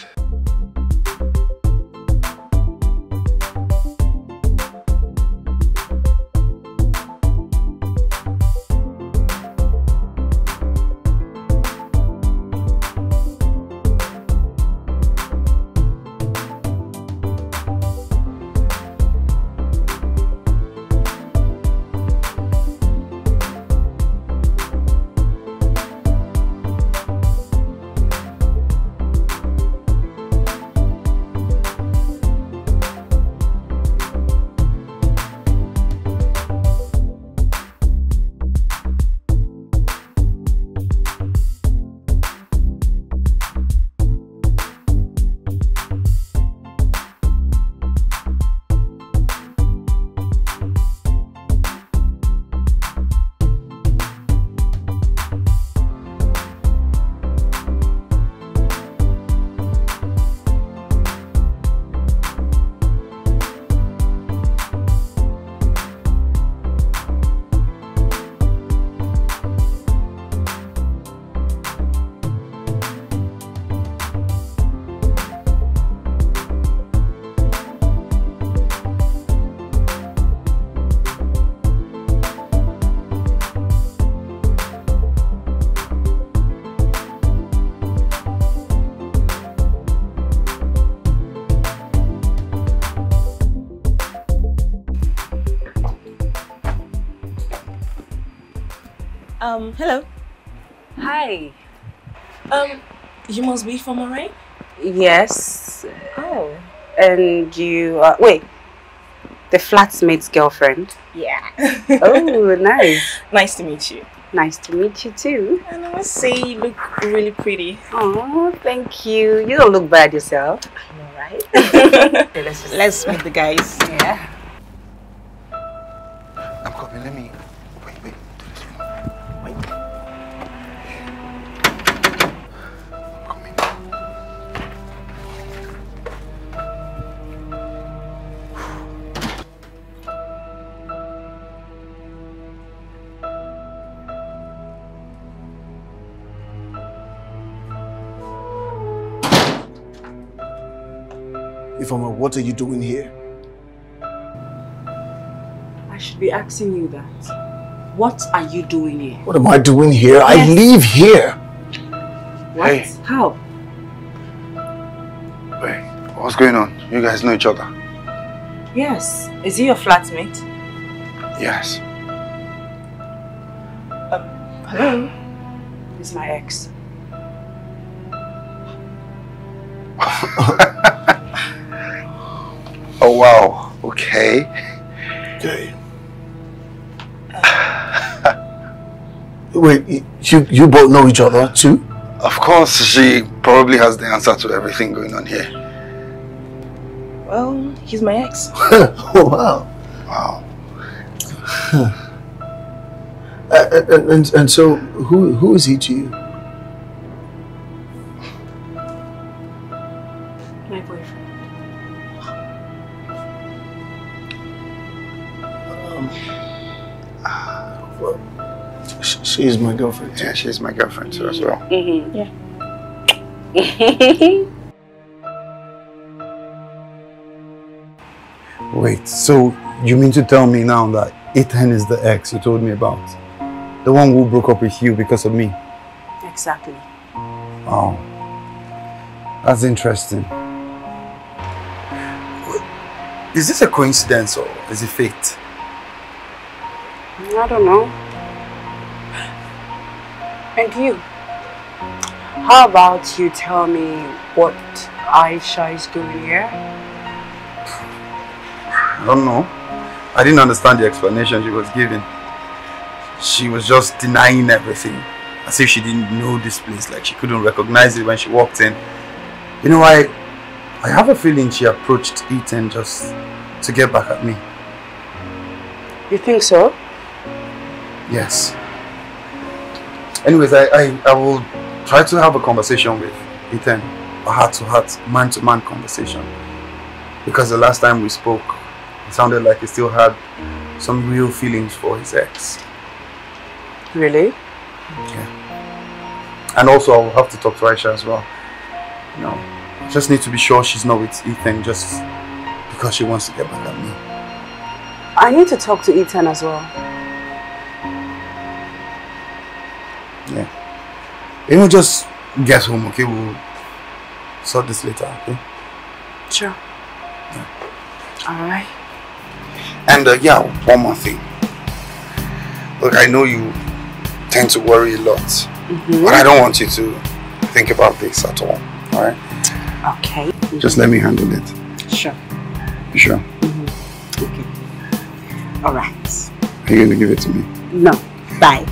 from Moray? Yes. Oh. And you, uh, wait, the flatmate's girlfriend? Yeah. Oh, nice. nice to meet you. Nice to meet you too. And I must say you look really pretty. Oh, thank you. You don't look bad yourself. I know, right? Okay, let's just Let's meet the guys. Yeah. What are you doing here? I should be asking you that. What are you doing here? What am I doing here? I live here. What? Hey. How? Wait. What's going on? You guys know each other? Yes. Is he your flatmate? Yes. Um, hello. He's my ex. Oh wow. Okay. Okay. Wait, you, you both know each other too? Of course, she probably has the answer to everything going on here. Well, he's my ex. oh, wow. Wow. Uh, and, and, and so, who, who is he to you? Sh- she's my girlfriend. Yeah, she's my girlfriend too as well. Mm-hmm. Yeah. Wait, so you mean to tell me now that Ethan is the ex you told me about? The one who broke up with you because of me? Exactly. Oh, that's interesting. Is this a coincidence or is it fate? I don't know. And you? How about you tell me what Aisha is doing here? I don't know. I didn't understand the explanation she was giving. She was just denying everything. As if she didn't know this place, like she couldn't recognize it when she walked in. You know, I, I have a feeling she approached Ethan just to get back at me. You think so? Yes. Anyways, I, I, I will try to have a conversation with Ethan. A heart-to-heart, man-to-man conversation. Because the last time we spoke, it sounded like he still had some real feelings for his ex. Really? Yeah. And also, I will have to talk to Aisha as well. You know, I just need to be sure she's not with Ethan just because she wants to get back at me. I need to talk to Ethan as well. Yeah. You know, just get home, okay? We'll sort this later, okay? Sure. Alright. And uh, yeah, one more thing. Look, I know you tend to worry a lot, Mm-hmm. but I don't want you to think about this at all. All right? Okay. Just let me handle it. Sure. You sure? Okay. Alright. Are you gonna give it to me? No. Bye.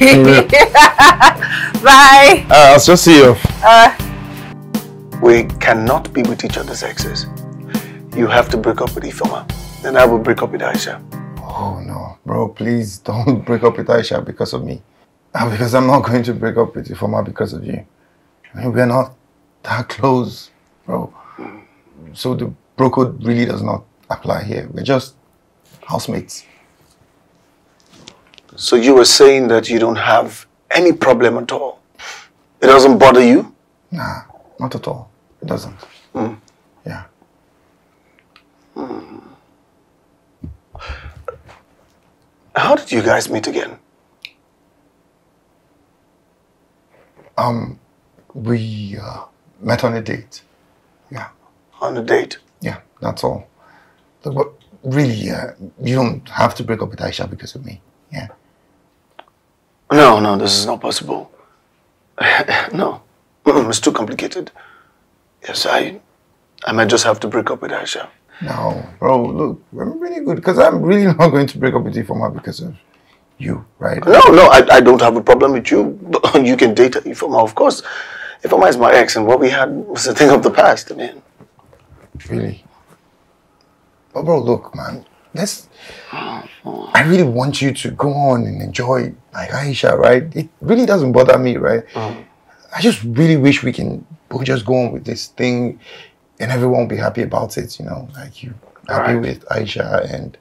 real? Bye. Uh, I'll just see you. Uh, We cannot be with each other's exes. You have to break up with Ifeoma. Then I will break up with Aisha. Oh no, bro, please don't break up with Aisha because of me. Uh, Because I'm not going to break up with Ifeoma because of you. I mean, we're not that close, bro. So the bro code really does not apply here. We're just housemates. So you were saying that you don't have any problem at all. It doesn't bother you? Nah, not at all. It doesn't. Hmm. Yeah. How did you guys meet again? Um, we uh, met on a date. Yeah. On a date? Yeah, that's all. But really, uh, you don't have to break up with Aisha because of me. Yeah. No, no, this is not possible. no, mm, it's too complicated. Yes, I, I might just have to break up with Aisha. No, bro, look, I'm really good because I'm really not going to break up with you for because of you, right? No, no, I, I don't have a problem with you. But you can date Ifeoma, of course. Ifeoma is my ex, and what we had was a thing of the past. I mean, Really? But bro, look, man, let's. I really want you to go on and enjoy like Aisha, right? It really doesn't bother me, right? I just really wish we can both just go on with this thing, and everyone will be happy about it. You know, like you happy Alright. with Aisha and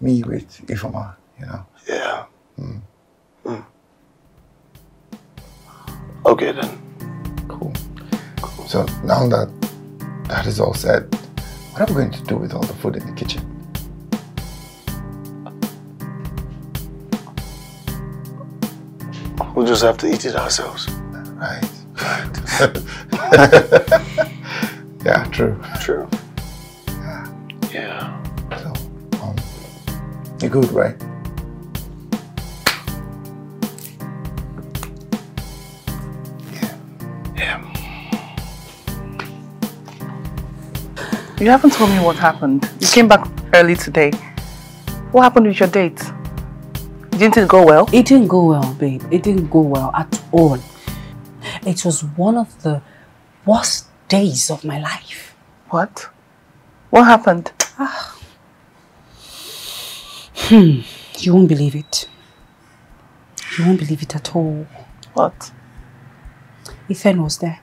me with Ifeoma. You know. yeah. Mm. Okay then. Cool. So now that that is all said, what are we going to do with all the food in the kitchen? We'll just have to eat it ourselves. Right. yeah, true. True. Yeah. So, um, you're good, right? Yeah. You haven't told me what happened. You came back early today. What happened with your date? Didn't it go well? It didn't go well, babe. It didn't go well at all. It was one of the worst days of my life. What? What happened? Hmm. You won't believe it. You won't believe it at all. What? Ethan was there.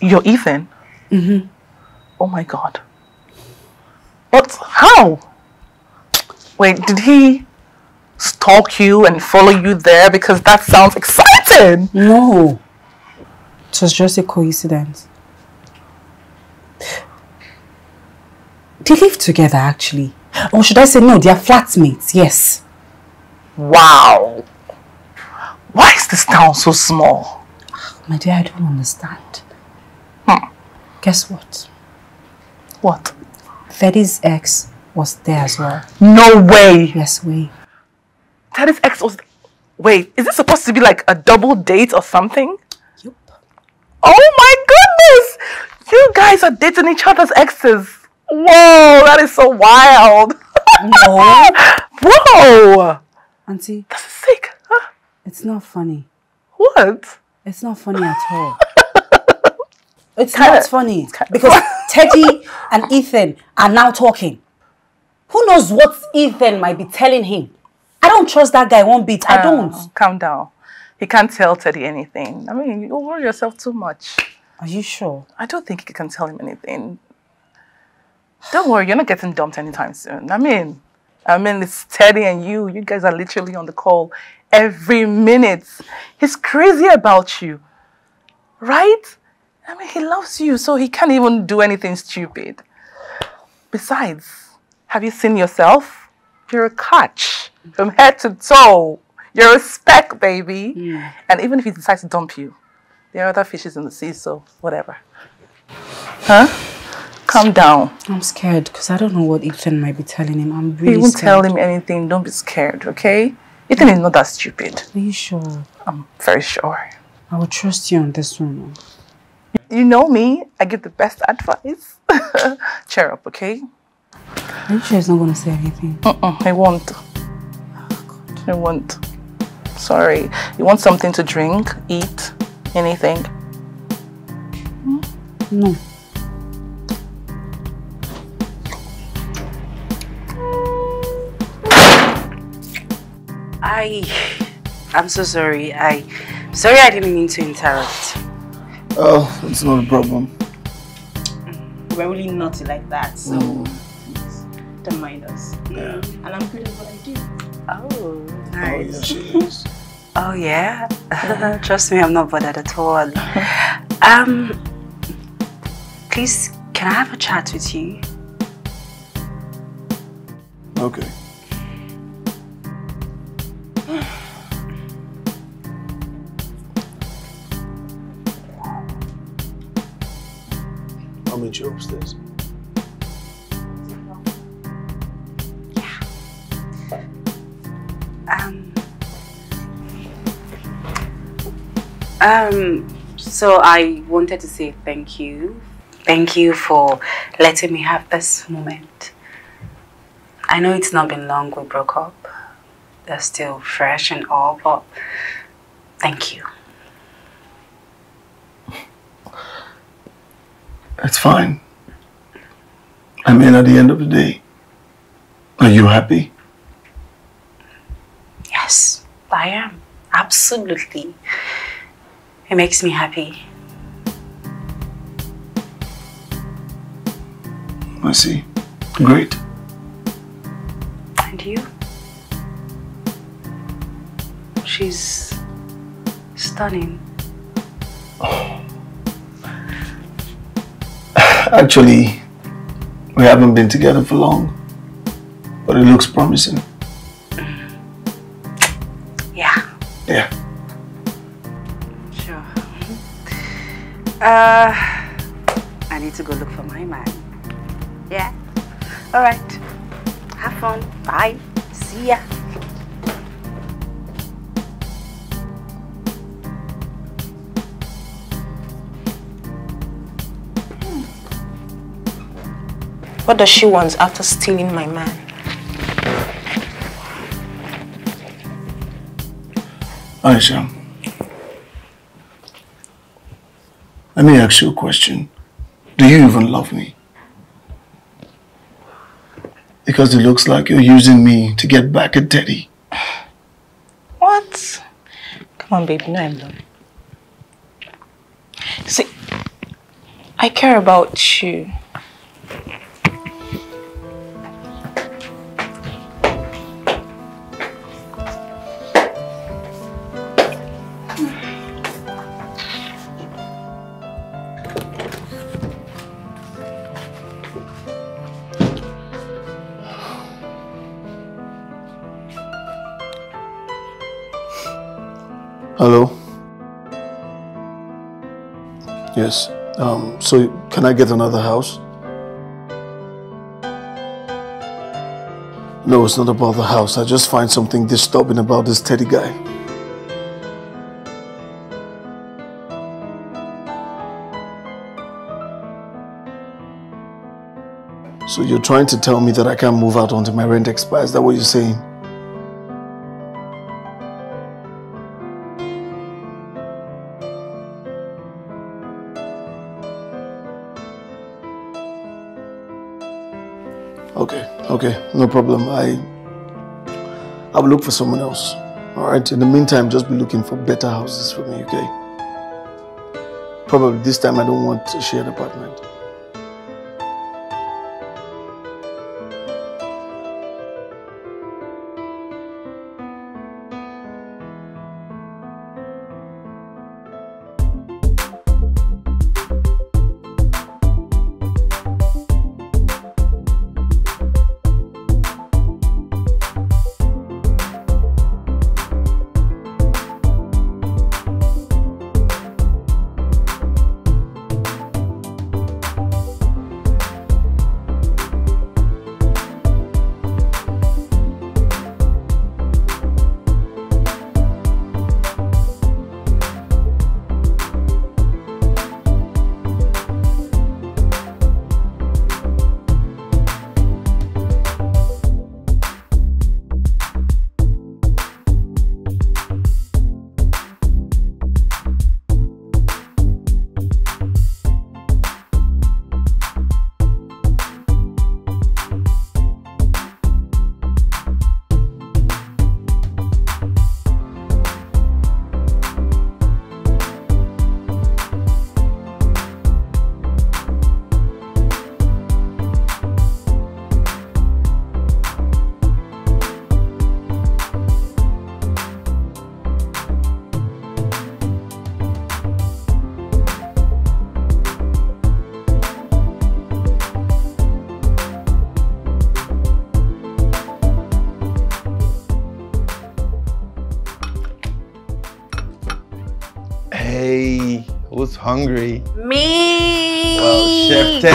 Your Ethan? Mm-hmm. Oh my god. What? How? Wait, did he stalk you and follow you there? Because that sounds exciting! No. It was just a coincidence. They live together actually. Or should I say no, they are flatmates, yes. Wow. Why is this town so small? My dear, I don't understand. Hmm. Guess what? What? Teddy's ex was there as well. No way! Yes, way. Teddy's ex was... Wait, is this supposed to be like a double date or something? Yup. Oh my goodness! You guys are dating each other's exes. Whoa, that is so wild. No. Whoa! Auntie, That's sick. Huh? it's not funny. What? It's not funny at all. It's Kinda- not funny because Teddy and Ethan are now talking. Who knows what Ethan might be telling him? I don't trust that guy one bit. I don't. Calm down. He can't tell Teddy anything. I mean, you worry yourself too much. Are you sure? I don't think he can tell him anything. Don't worry, you're not getting dumped anytime soon. I mean, I mean, it's Teddy and you. You guys are literally on the call every minute. He's crazy about you, right? I mean, he loves you, so he can't even do anything stupid. Besides, have you seen yourself? You're a catch from head to toe. You're a speck, baby. And even if he decides to dump you, there are other fishes in the sea, so whatever. Huh? Calm down. I'm scared because I don't know what Ethan might be telling him. I'm really He won't scared. tell him anything. Don't be scared, okay? Ethan is not that stupid. Are you sure? I'm very sure. I will trust you on this one. You know me. I give the best advice. Cheer up, okay? Are you sure he's not going to say anything? Uh-uh, I won't. Oh, I won't. Sorry. You want something to drink, eat, anything? Hmm? No. I, I'm so sorry. I, sorry I didn't mean to interrupt. Oh, it's not a problem. We're really naughty like that, so mm. Don't mind us. And I'm good at what I do. Oh, Oh, nice. yes, she is. Oh yeah. Trust me, I'm not bothered at all. um, please, can I have a chat with you? Okay. I'll meet you upstairs. Um. So I wanted to say thank you. Thank you for letting me have this moment. I know it's not been long we broke up. They're still fresh and all, but thank you. It's fine. I mean, at the end of the day, are you happy? Yes, I am. Absolutely. It makes me happy. I see. Great. And you? She's stunning. Actually, we haven't been together for long, but it looks promising. Yeah, Yeah. Uh, I need to go look for my man. Yeah? All right. Have fun. Bye. See ya. Hmm. What does she want after stealing my man? Aisha. Let me ask you a question. Do you even love me? Because it looks like you're using me to get back at Teddy. What? Come on, baby. No, I'm not. See, I care about you. Yes. Um, so can I get another house? No, it's not about the house. I just find something disturbing about this Teddy guy. So you're trying to tell me that I can't move out until my rent expires? Is that what you're saying? No problem. I I will look for someone else. All right. In the meantime, just be looking for better houses for me, okay? Probably this time I don't want a shared apartment.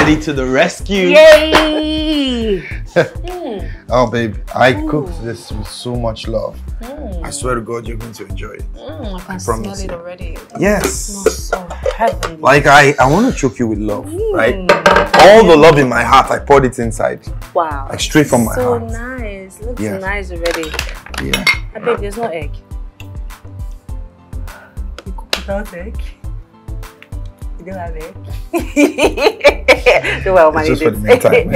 Chef Teddy to the rescue. Yay. Hmm. Oh, babe, I cooked this with so much love. Hmm. I swear to God, you're going to enjoy it. Mm, I can I smell it you. already. Yes. So heavenly. Like I, I want to choke you with love, hmm. right? All the love in my heart, I poured it inside, Wow. like straight from my so heart. So nice. Looks Yeah. nice already. Yeah. Ah, I bet there's no egg. You cook without egg? You don't have egg? well, It's just for the meantime.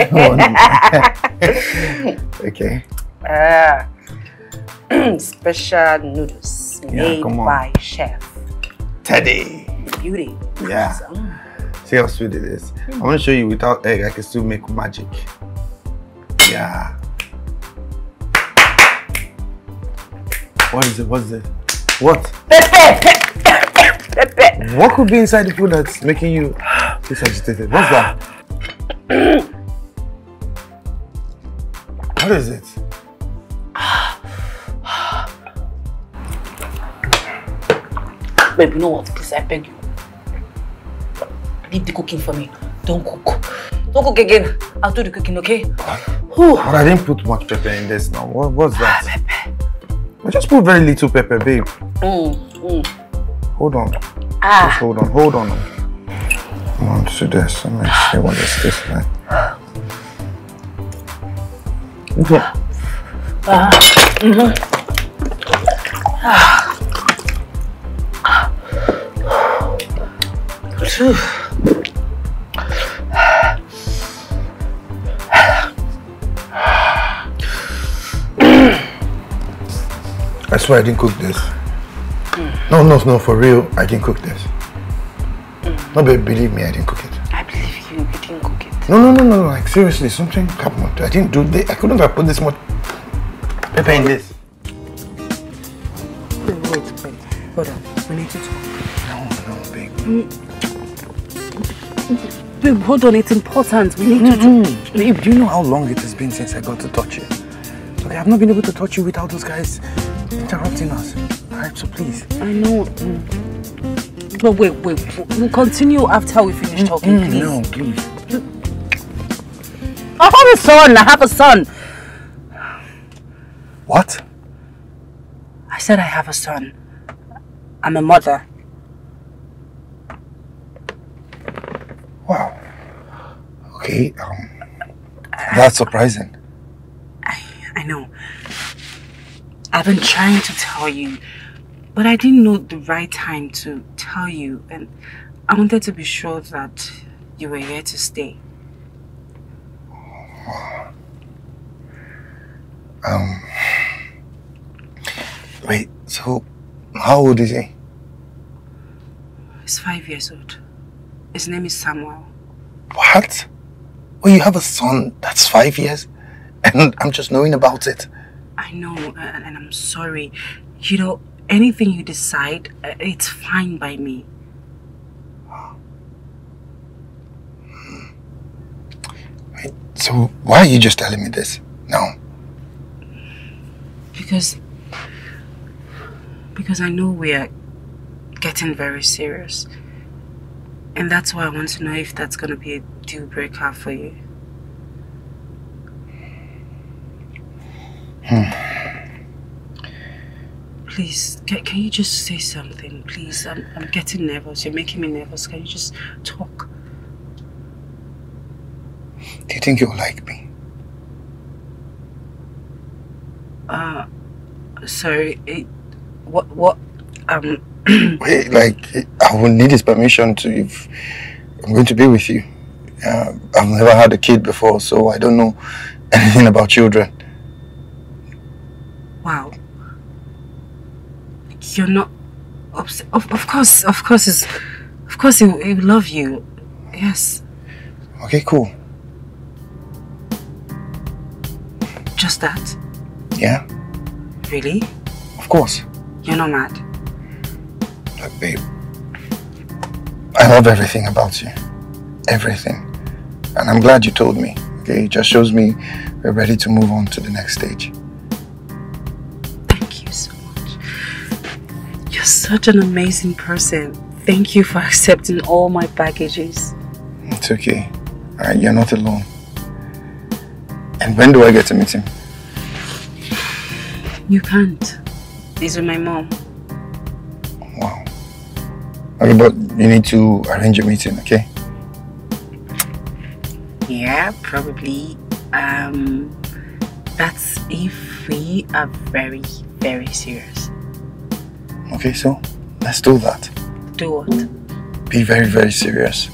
okay. Ah. Special noodles Yeah, made by chef. Teddy. Beauty. Yeah. Mm. See how sweet it is. I want to show you without egg, I can still make magic. Yeah. What is it? What's it? What? Pepe! Pepe! What could be inside the food that's making you this agitated? What's that? What is it? Babe, you know what? Please, I beg you. Leave the cooking for me. Don't cook. Don't cook again. I'll do the cooking, okay? Whew. But I didn't put much pepper in this now. What, what's that? Pepper. I just put very little pepper, babe. Mm, mm. Hold on. Ah. Just hold on, hold on want to decimate. Say, what is this like? Yeah. Uh, mm -hmm. I swear I didn't cook this. No, no, no, for real, I didn't cook this. No, babe, believe me, I didn't cook it. I believe you, you didn't cook it. No, no, no, no, like seriously, something happened. I didn't do this. I couldn't have put this much pepper in this. Wait, wait, wait. Hold on. We need to talk. No, no, babe. Babe, hold on. It's important. We need to talk. Babe, do you know how long it has been since I got to touch you? Okay, I've not been able to touch you without those guys interrupting us. Alright, so please. I know. mm. But wait, wait. We'll continue after we finish talking, Mm, please. no, please. I have a son. I have a son. What? I said I have a son. I'm a mother. Wow. Okay, um, that's surprising. I know. I've been trying to tell you, but I didn't know the right time to tell you, and I wanted to be sure that you were here to stay. Um, wait, so how old is he? He's five years old. His name is Samuel. What? Well, you have a son that's five years, and I'm just knowing about it. I know, and I'm sorry. You know, anything you decide, uh, it's fine by me. So why are you just telling me this now? Because because I know we are getting very serious. And that's why I want to know if that's gonna be a deal breaker for you. Please, can, can you just say something, please? I'm, I'm getting nervous. You're making me nervous. Can you just talk? Do you think you'll like me? Uh, sorry. It, what? What? Um. Wait, like I will need his permission to if I'm going to be with you. Uh, I've never had a kid before, so I don't know anything about children. Wow. You're not upset. Of, of course, of course, it's, of course, he, he will love you. Yes, Okay, cool. just that. Yeah, Really? of course. You're not mad. Look, babe, I love everything about you. Everything. And I'm glad you told me. Okay, it just shows me we're ready to move on to the next stage. You're such an amazing person. Thank you for accepting all my baggages. It's okay. Alright, you're not alone. And when do I get to meet him? You can't. He's with my mom. Wow. Okay, but you need to arrange a meeting, okay? Yeah, probably. Um, that's if we are very, very serious. Okay, so let's do that. Do what? Be very, very serious.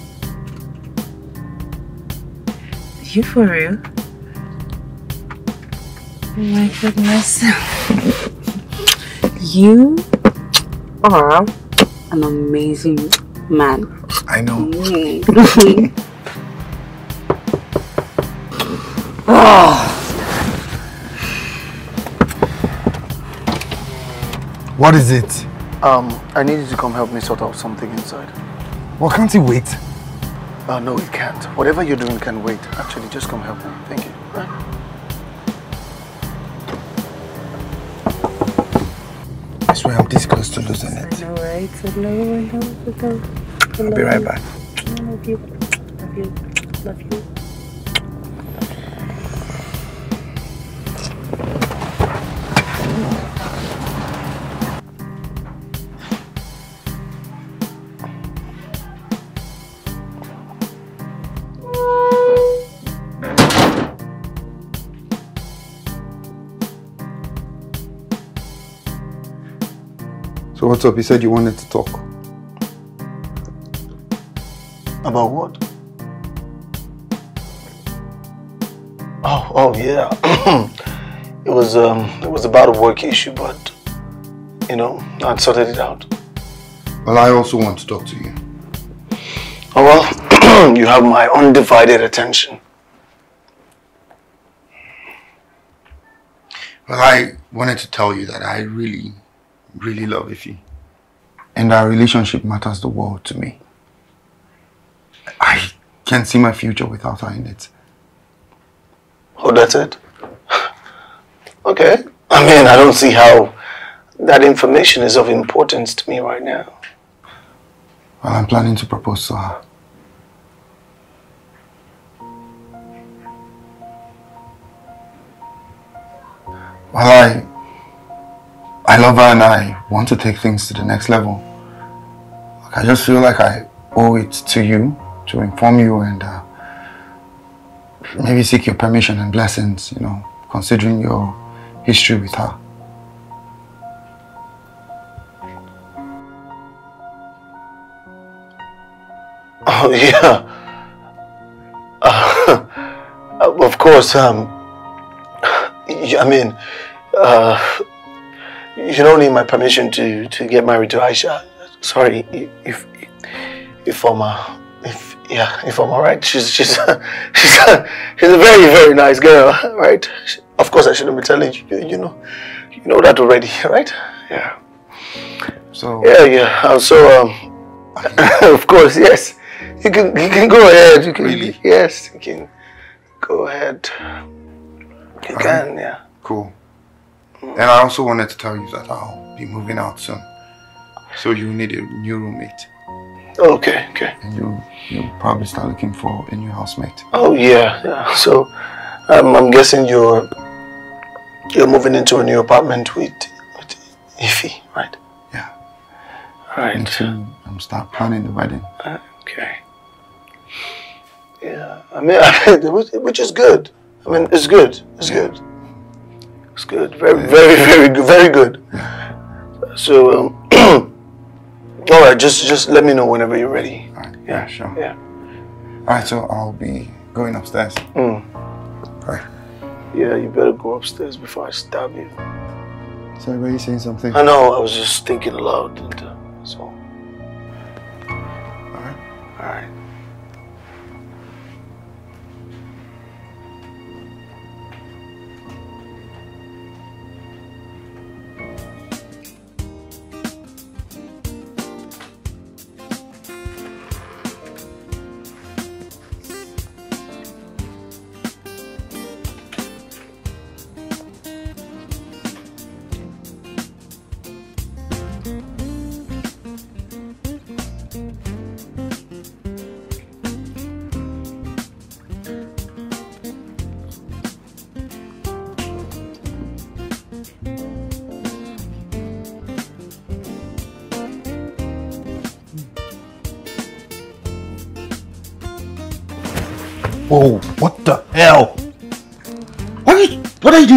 You for real? Oh my goodness. you are an amazing man. I know. Mm. What is it? Um, I need you to come help me sort out something inside. Well, can't he wait? Uh, no, it can't. Whatever you're doing can wait. Actually, just come help me. Thank you. Right? I swear I'm this close to losing I it. know, right? I know, I know, I know. I I'll be right back. I love you. Love you. Love you. So what's up? You said you wanted to talk. About what? Oh, oh yeah. it was um, it was about a work issue, but you know, I sorted it out. Well, I also want to talk to you. Oh well, you have my undivided attention. Well, I wanted to tell you that I really, really love Ify. And our relationship matters the world to me. I can't see my future without her in it. Oh, that's it? Okay. I mean, I don't see how that information is of importance to me right now. Well, I'm planning to propose to her. Well, I, I love her and I want to take things to the next level. I just feel like I owe it to you to inform you and uh, maybe seek your permission and blessings, you know, considering your history with her. Oh, yeah. Uh, of course, um, I mean, uh, you don't need my permission to, to get married to Aisha. Sorry, if, if I'm, uh, if, yeah, if I'm alright. She's, she's, she's, a, she's a very, very nice girl, right? Of course, I shouldn't be telling you, you know, you know that already, right? Yeah. So. Yeah, yeah. So, um, of course, yes. You can, you can go ahead. You can, Really? Yes, you can go ahead. You Alright. can, yeah. Cool. And I also wanted to tell you that I'll be moving out soon. So you need a new roommate. Okay, okay. And you, you'll probably start looking for a new housemate. Oh yeah, yeah. So, um, I'm guessing you're you're moving into a new apartment with, with Ify, right? Yeah. Right. And to um, start planning the wedding. Okay. Yeah. I mean, I mean, which, which is good. I mean, it's good. It's good. It's good. Very, very, very good. Very good. So, um, all right. Just, just let me know whenever you're ready. Alright, yeah, sure. Yeah. Alright, so I'll be going upstairs. Mm. Right. Yeah. You better go upstairs before I stab you. So were you saying something? I know. I was just thinking aloud. And, uh, so. Alright. All right. Whoa,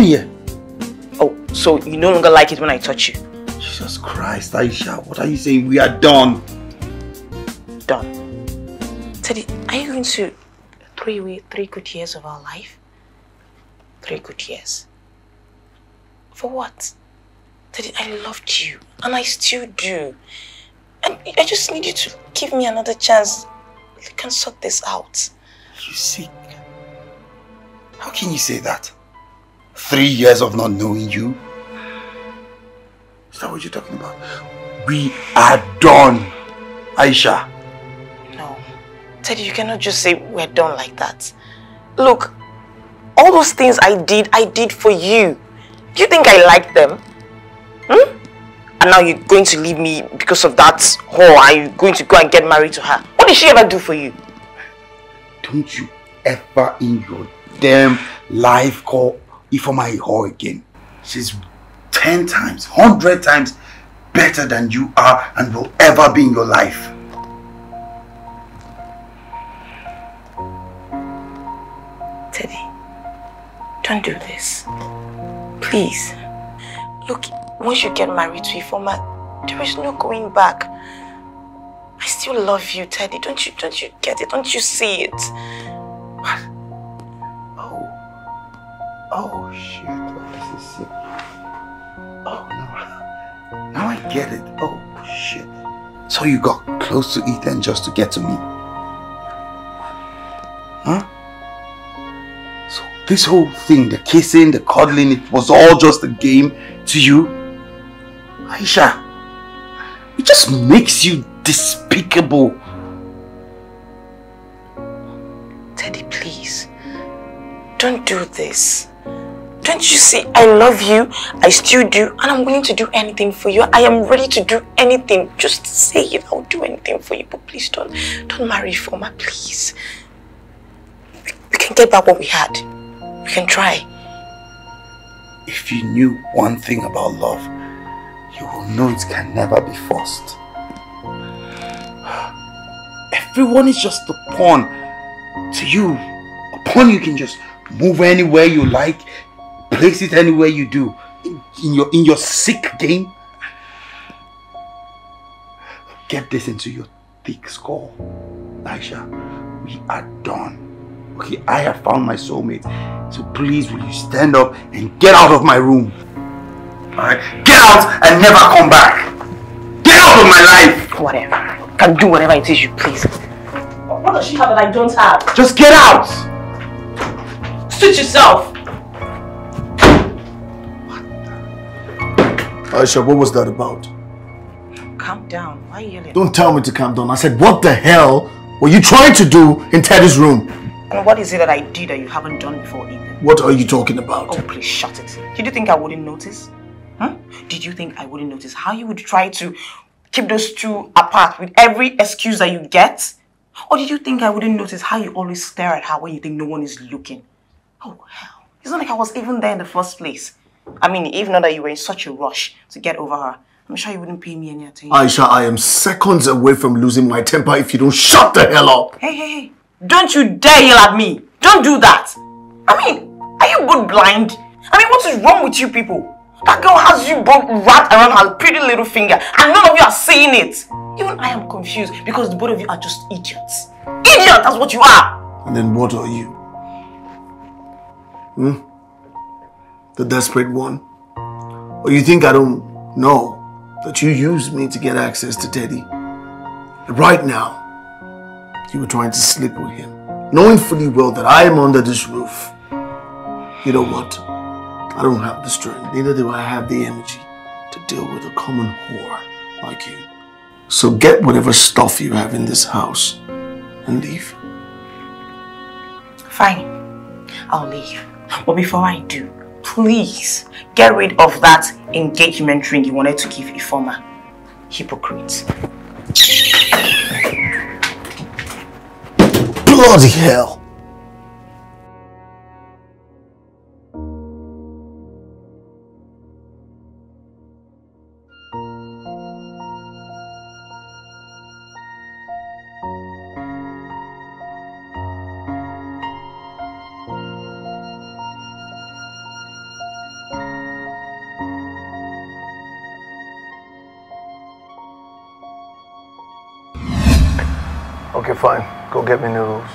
you, what are you doing here? Oh, so you no longer like it when I touch you? Jesus Christ, Aisha, what are you saying? We are done. Done. Teddy, are you going to away three good years of our life? Three good years. For what? Teddy, I loved you, and I still do. And I just need you to give me another chance. We can sort this out. You sick? How can you say that? Three years of not knowing you? Is that what you're talking about? We are done, Aisha. No. Teddy, you cannot just say we're done like that. Look, all those things I did, I did for you. Do you think I like them? Hmm? And now you're going to leave me because of that whore and you're going to go and get married to her. What did she ever do for you? Don't you ever in your damn life call Ifeoma a whore again. She's 10 times, 100 times better than you are and will ever be in your life. Teddy, don't do this. Please. Look, once you get married to Ifeoma, there is no going back. I still love you, Teddy. Don't you don't you get it? Don't you see it? What? Oh. Oh shit. Oh, this is sick. Oh no. Now I get it. Oh shit. So you got close to Ethan just to get to me? Huh? So this whole thing, the kissing, the cuddling, it was all just a game to you? Aisha, it just makes you despicable. Teddy, please. Don't do this. Don't you see, I love you, I still do, and I'm willing to do anything for you. I am ready to do anything. Just say it, I'll do anything for you. But please don't, don't marry Foma, please. We, we can get back what we had. We can try. If you knew one thing about love, you will know it can never be forced. Everyone is just a pawn to you. A pawn you can just move anywhere you like, place it anywhere you do. In, in your in your sick game. Get this into your thick skull. Aisha, we are done. Okay, I have found my soulmate. So please will you stand up and get out of my room? Alright? Get out and never come back! Get out of my life! Whatever. Can do whatever it is you please. What does she have that I don't have? Just get out! Suit yourself. Aisha, what was that about? Calm down. Why are you yelling? Don't tell me to calm down. I said, what the hell were you trying to do in Teddy's room? And what is it that I did that you haven't done before, Ethan? What are you talking about? Oh, please shut it. Did you think I wouldn't notice? Huh? Did you think I wouldn't notice how you would try to keep those two apart with every excuse that you get? Or did you think I wouldn't notice how you always stare at her when you think no one is looking? Oh, hell. It's not like I was even there in the first place. I mean, even though that you were in such a rush to get over her, I'm sure you wouldn't pay me any attention. Aisha, I am seconds away from losing my temper if you don't shut the hell up. Hey, hey, hey. Don't you dare yell at me. Don't do that. I mean, are you good blind? I mean, what is wrong with you people? That girl has you both wrapped around her pretty little finger and none of you are seeing it. Even I am confused because the both of you are just idiots. Idiot, that's what you are. And then what are you? Hmm? The desperate one? Or you think I don't know that you used me to get access to Teddy? Right now, you were trying to sleep with him, knowing fully well that I am under this roof. You know what? I don't have the strength, neither do I have the energy to deal with a common whore like you. So get whatever stuff you have in this house and leave. Fine, I'll leave. But before I do, please get rid of that engagement ring you wanted to give Ifeoma. Hypocrite. Bloody hell! Okay, fine. Go get me noodles.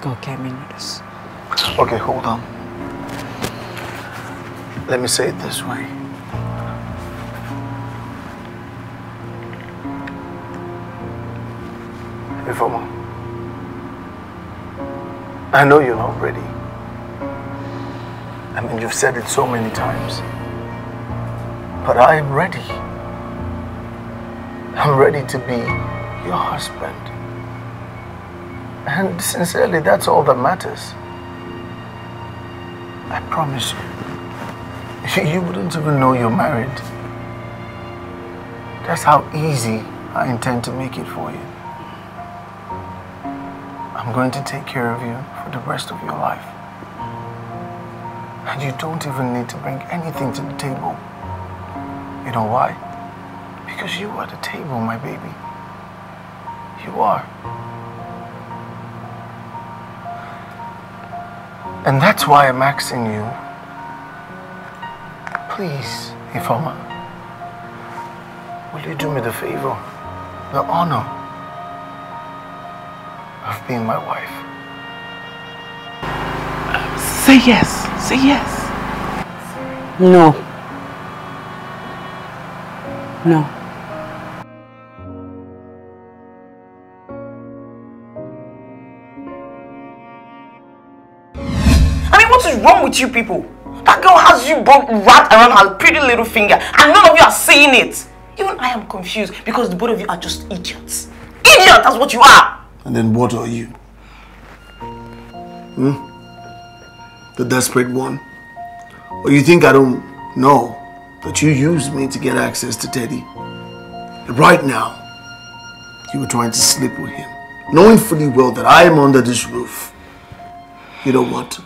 Go get me noodles. Okay, hold on. Let me say it this way. Ifeoma, I know you're not ready. I mean, you've said it so many times. But I am ready. I'm ready to be your husband. And sincerely, that's all that matters. I promise you, you wouldn't even know you're married. That's how easy I intend to make it for you. I'm going to take care of you for the rest of your life. And you don't even need to bring anything to the table. You know why? Because you are the table, my baby. You are. And that's why I'm asking you, please, Ifeoma, will you do me the favor, the honor of being my wife? Say yes. Say yes. No. No. With you people? That girl has you wrapped around her pretty little finger and none of you are seeing it. Even I am confused because the both of you are just idiots. Idiot, that's what you are. And then what are you? Hmm? The desperate one? Or you think I don't know that you used me to get access to Teddy? That right now, you were trying to sleep with him, knowing fully well that I am under this roof. You know what?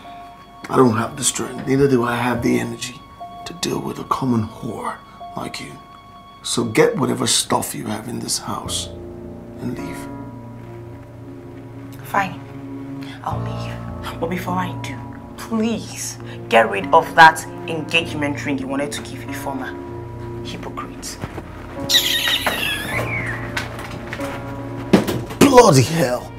I don't have the strength, neither do I have the energy to deal with a common whore like you. So get whatever stuff you have in this house and leave. Fine, I'll leave. But before I do, please get rid of that engagement ring you wanted to give Ifeoma. Hypocrite. Bloody hell.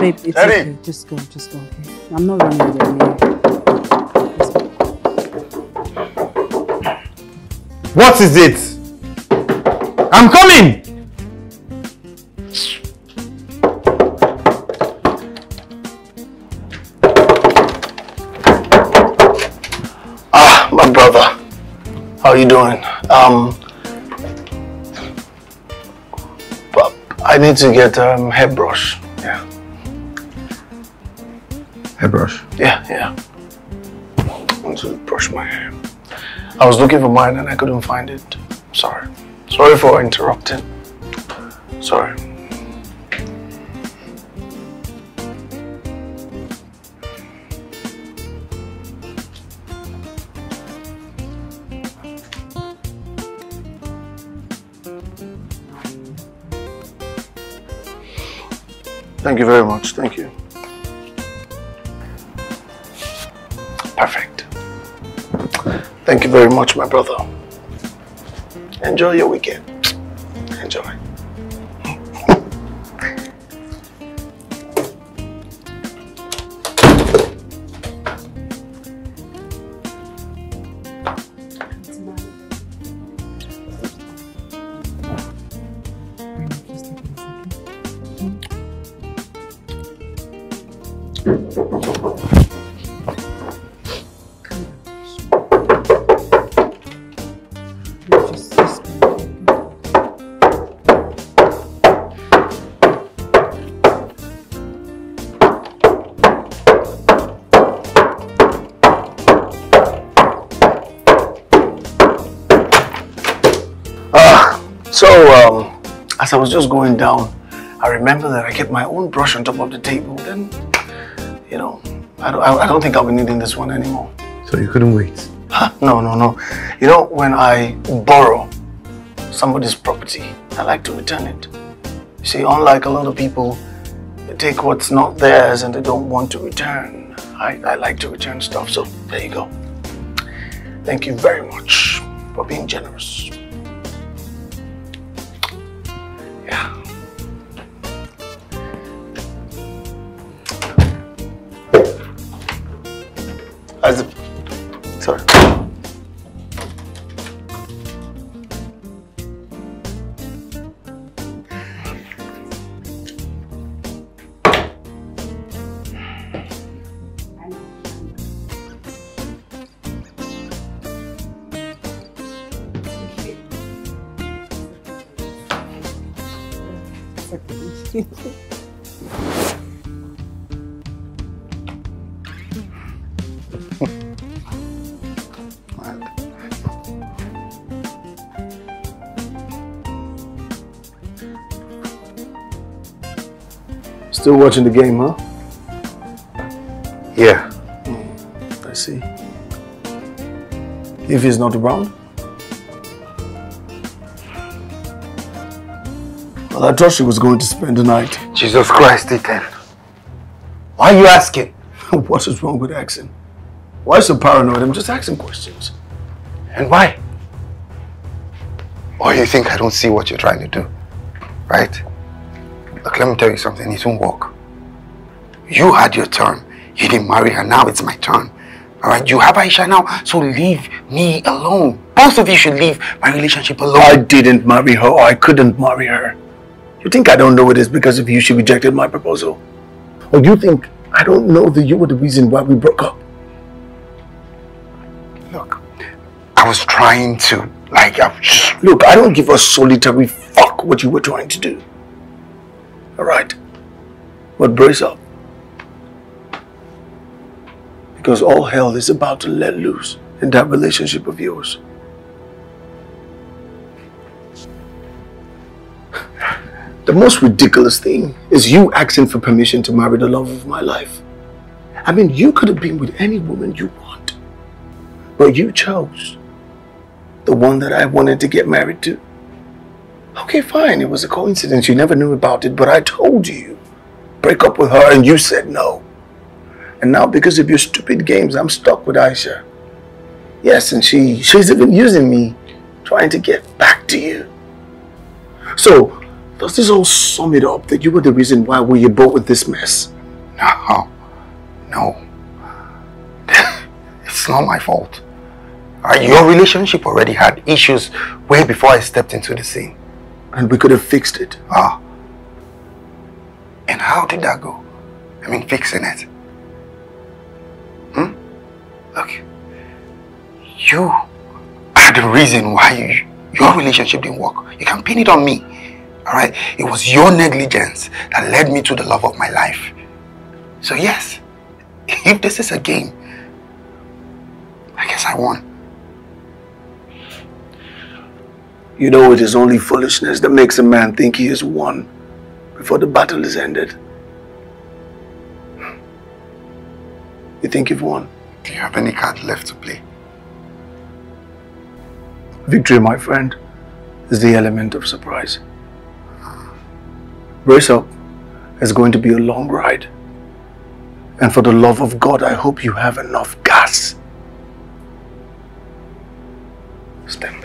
Babe, it's Eddie! okay. Just go, just go, okay? I'm not running away. What is it? I'm coming! Ah, my brother. How are you doing? Um, I need to get um hairbrush. Hairbrush. yeah, yeah. I want to brush my hair. I was looking for mine and I couldn't find it. Sorry. Sorry for interrupting. Sorry. Thank you very much. Thank you. Thank you very much, my brother. Enjoy your weekend. As I was just going down, I remember that I kept my own brush on top of the table. Then, you know, I don't, I I don't think I'll be needing this one anymore. So you couldn't wait? No, no, no. You know, when I borrow somebody's property, I like to return it. You see, unlike a lot of people, they take what's not theirs and they don't want to return. I, I like to return stuff, so there you go. Thank you very much for being generous. Still watching the game, huh? Yeah. Hmm, I see. If he's not around? Well, I thought she was going to spend the night. Jesus Christ, Ethan. Why are you asking? what is wrong with asking? Why so paranoid? I'm just asking questions. And why? Or you think I don't see what you're trying to do, right? Let me tell you something, it won't work. You had your turn. You didn't marry her, now it's my turn. Alright, you have Aisha now, so leave me alone. Both of you should leave my relationship alone. I didn't marry her or I couldn't marry her. You think I don't know it is because of you she rejected my proposal? Or you think I don't know that you were the reason why we broke up? Look, I was trying to, like, I was just... Look, I don't give a solitary fuck what you were trying to do. Alright? But brace up. Because all hell is about to let loose in that relationship of yours. The most ridiculous thing is you asking for permission to marry the love of my life. I mean, you could have been with any woman you want. But you chose the one that I wanted to get married to. Okay, fine. It was a coincidence. You never knew about it, but I told you. Break up with her and you said no. And now because of your stupid games, I'm stuck with Aisha. Yes, and she she's even using me, trying to get back to you. So, does this all sum it up that you were the reason why we were both in this mess? No. No. it's not my fault. Your relationship already had issues way before I stepped into the scene. And we could have fixed it. Ah. And how did that go? I mean, fixing it. Hmm? Look, you are the reason why you, your relationship didn't work. You can pin it on me. Alright? It was your negligence that led me to the love of my life. So yes, if this is a game, I guess I won. You know it is only foolishness that makes a man think he has won before the battle is ended. You think you've won? Do you have any card left to play? Victory, my friend, is the element of surprise. Brace up. It's going to be a long ride. And for the love of God, I hope you have enough gas. Stand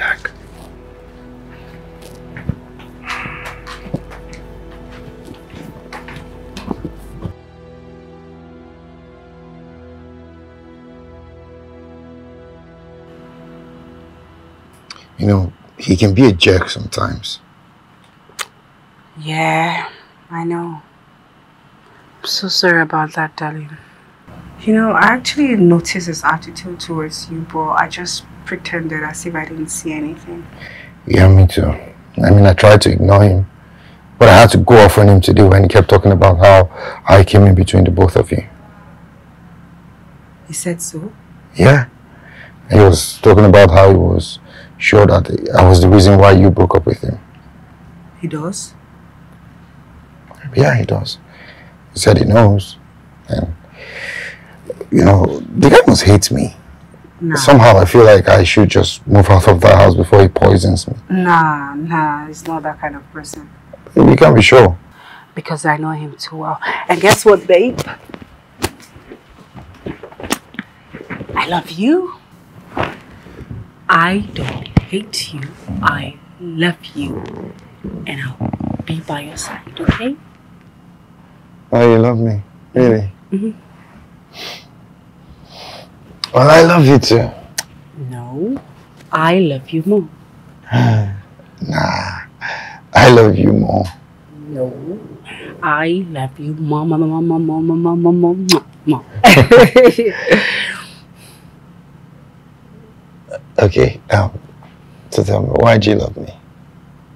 You know, he can be a jerk sometimes. Yeah, I know. I'm so sorry about that, darling. You know, I actually noticed his attitude towards you, but I just pretended as if I didn't see anything. Yeah, me too. I mean, I tried to ignore him, but I had to go off on him today when he kept talking about how I came in between the both of you. He said so? Yeah. He was talking about how he was sure that I was the reason why you broke up with him. He does? Yeah, he does. He said he knows. And, you know, the guy must hate me. Nah. Somehow I feel like I should just move out of that house before he poisons me. Nah, nah, he's not that kind of person. You can't be sure. Because I know him too well. And guess what, babe? I love you. I don't hate you. I love you. And I'll be by your side, okay? Oh, you love me? Really? Mm-hmm. Well, I love you too. No, I love you more. nah, I love you more. No, I love you more, more, more, more, more, more, more, more, more, more. okay, um, so tell me, why do you love me?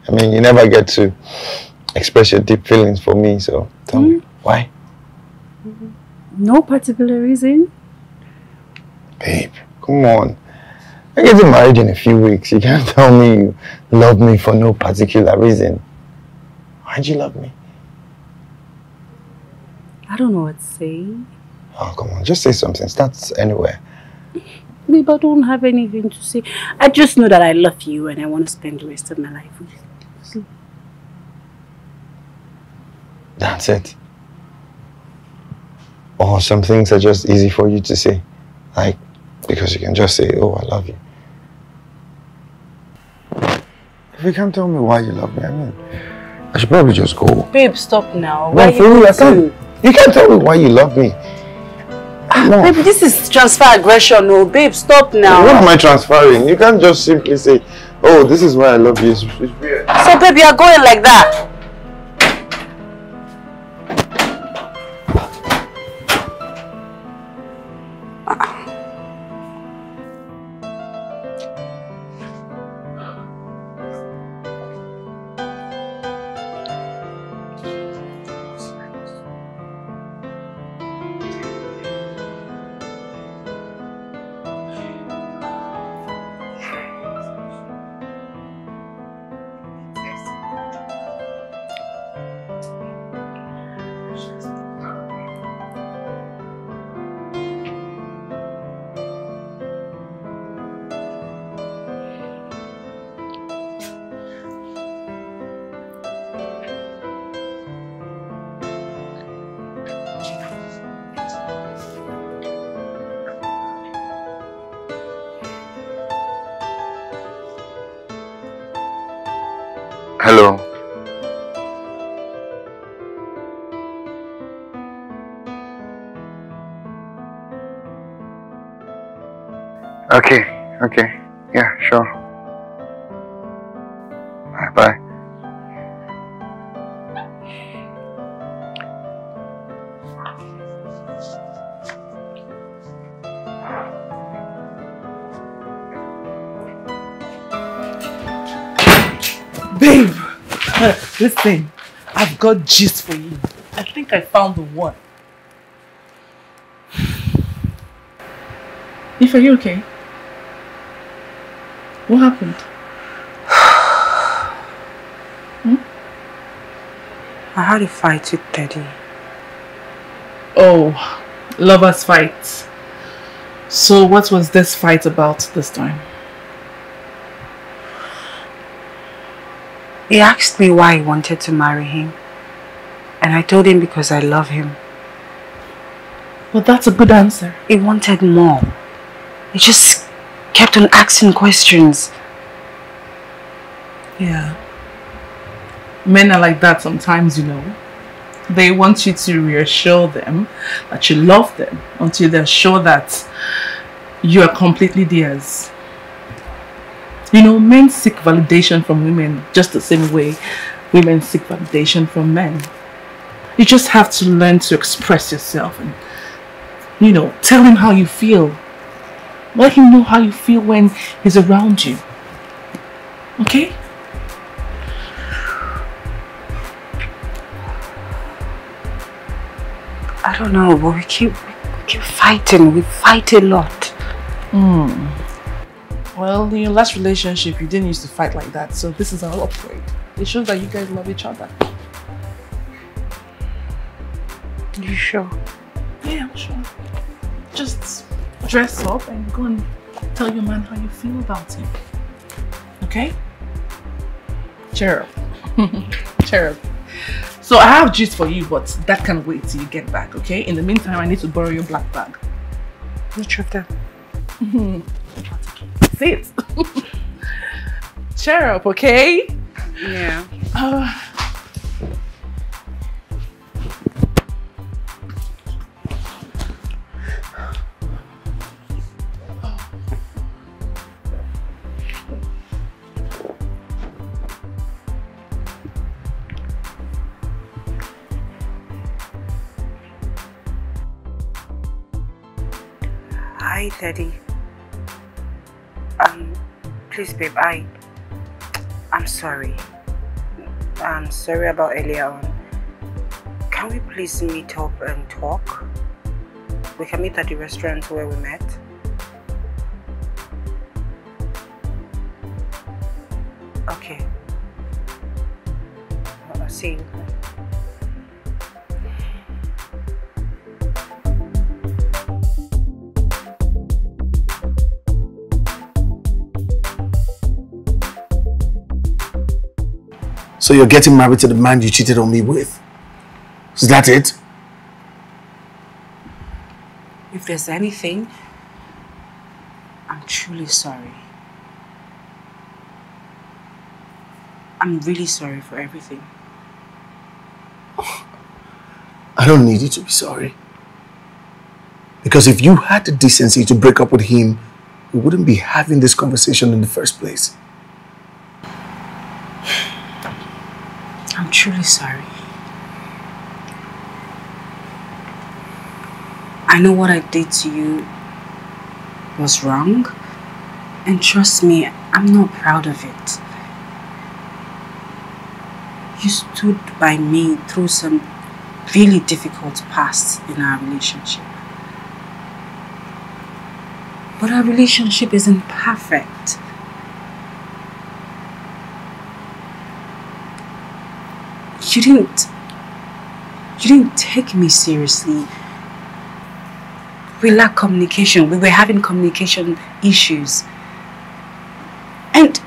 I mean, you never get to express your deep feelings for me, so tell Mm. me, why? No particular reason. Babe, come on. I'm getting married in a few weeks. You can't tell me you love me for no particular reason. Why'd you love me? I don't know what to say. Oh, come on. Just say something. Start anywhere. Babe, I don't have anything to say. I just know that I love you and I want to spend the rest of my life with you. That's it. Or some things are just easy for you to say. Like, because you can just say, oh, I love you. If you can't tell me why you love me, I mean, I should probably just go. Babe, stop now. No, Why for you I can't. You can't tell me why you love me. No. Babe, this is transfer aggression. No, babe, stop now. What am I transferring? You can't just simply say, oh, this is why I love you. It's, it's weird. So, babe, you are going like that. Okay, okay. Yeah, sure. Bye bye. Babe, listen, I've got gist for you. I think I found the one. If are you okay? What happened? Hmm? I had a fight with Teddy. Oh, lovers fight. So what was this fight about this time? He asked me why I wanted to marry him. And I told him because I love him. Well, that's a good answer. He wanted more. He just kept on asking questions. Yeah. Men are like that sometimes, you know. They want you to reassure them that you love them until they're sure that you are completely theirs. You know, men seek validation from women just the same way women seek validation from men. You just have to learn to express yourself and, you know, tell him how you feel. Let him know how you feel when he's around you. Okay? I don't know, but we keep, we keep fighting. We fight a lot. Hmm. Well, in your last relationship, you didn't used to fight like that, so this is an upgrade. It shows that you guys love each other. You sure? Dress up and go and tell your man how you feel about him. Okay? Cheer up. Cheer up. So I have gist for you, but that can wait till you get back, okay? In the meantime, I need to borrow your black bag. Which of them? Sit. Cheer up, okay? Yeah. Uh, Daddy. Um, please, babe, I... I'm sorry. I'm sorry about earlier on. Can we please meet up and talk? We can meet at the restaurant where we met. Okay. I'll see you. So you're getting married to the man you cheated on me with. Is that it? If there's anything, I'm truly sorry. I'm really sorry for everything. I don't need you to be sorry. Because if you had the decency to break up with him, we wouldn't be having this conversation in the first place. I'm truly sorry. I know what I did to you was wrong. And trust me, I'm not proud of it. You stood by me through some really difficult past in our relationship. But our relationship isn't perfect. You didn't you didn't take me seriously. We lacked communication. We were having communication issues. And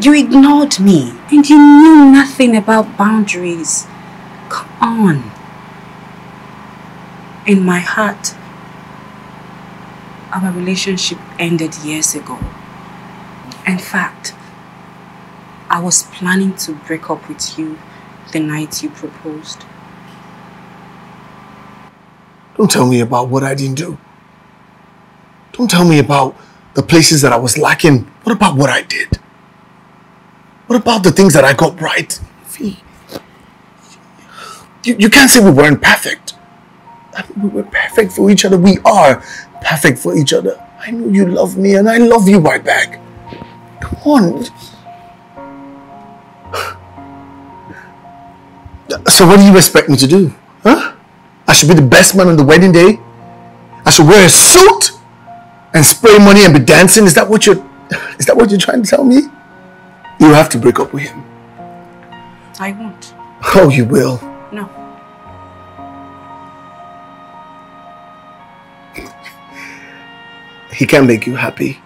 you ignored me. And you knew nothing about boundaries. Come on. In my heart, our relationship ended years ago. In fact, I was planning to break up with you the night you proposed. Don't tell me about what I didn't do. Don't tell me about the places that I was lacking. What about what I did? What about the things that I got right? You, you can't say we weren't perfect. I mean, we were perfect for each other. We are perfect for each other. I know you love me and I love you right back. Come on. So what do you expect me to do? Huh? I should be the best man on the wedding day? I should wear a suit and spray money and be dancing? Is that what you're is that what you're trying to tell me? You have to break up with him. I won't. Oh, you will. No. He can't make you happy.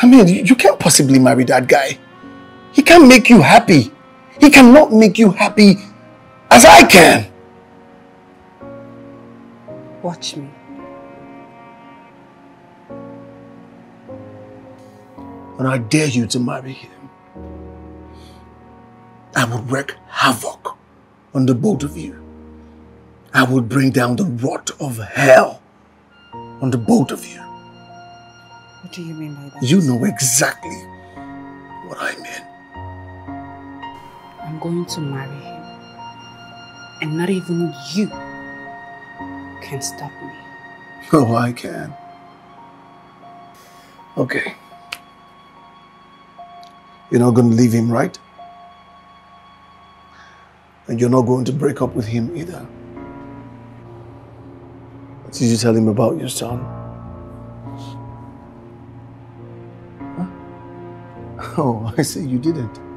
I mean, you, you can't possibly marry that guy. He can't make you happy. He cannot make you happy as I can. Watch me. And I dare you to marry him. I will wreak havoc on the both of you. I will bring down the rot of hell on the both of you. What do you mean by that? You know exactly what I mean. I'm going to marry him. And not even you can stop me. Oh, I can. Okay. You're not going to leave him, right? And you're not going to break up with him either. Did you tell him about your son? Huh? Oh, I see you didn't.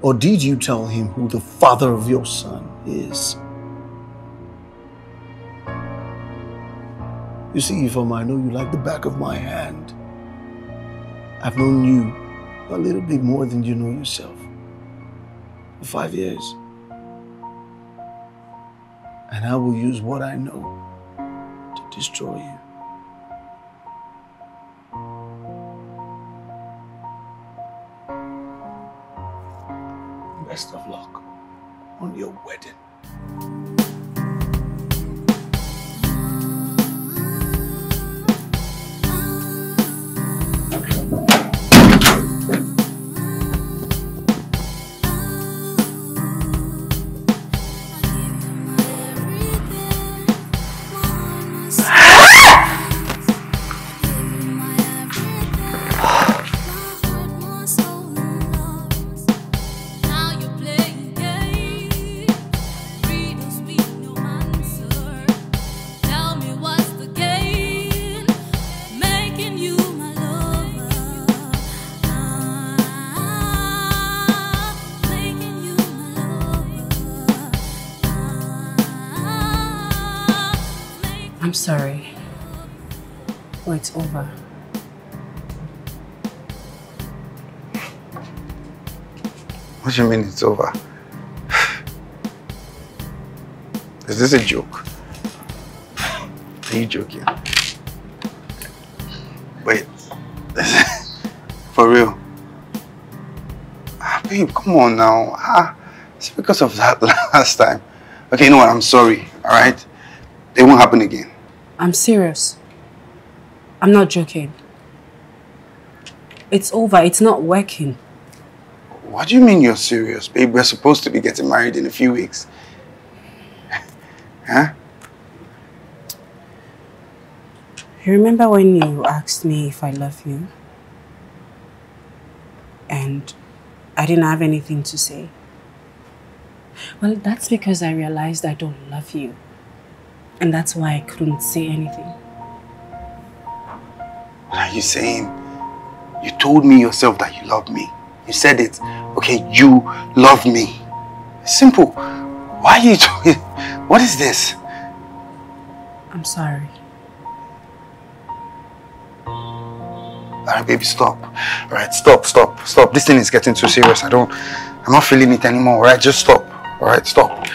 Or did you tell him who the father of your son is? You see, Ifeoma, I know you like the back of my hand. I've known you a little bit more than you know yourself. For five years. And I will use what I know to destroy you. Best of luck on your wedding. Sorry. Oh, it's over. What do you mean it's over? Is this a joke? Are you joking? Wait. For real? Ah, babe, come on now. Ah, it's because of that last time. Okay, you know what? I'm sorry, alright? It won't happen again. I'm serious. I'm not joking. It's over. It's not working. What do you mean you're serious, babe? We're supposed to be getting married in a few weeks. huh? You remember when you asked me if I love you? And I didn't have anything to say. Well, that's because I realized I don't love you. And that's why I couldn't say anything. What are you saying? You told me yourself that you love me. You said it. Okay, you love me. Simple. Why are you doing... What is this? I'm sorry. Alright, baby, stop. Alright, stop, stop, stop. This thing is getting too serious. I don't... I'm not feeling it anymore, alright? Just stop. Alright, stop.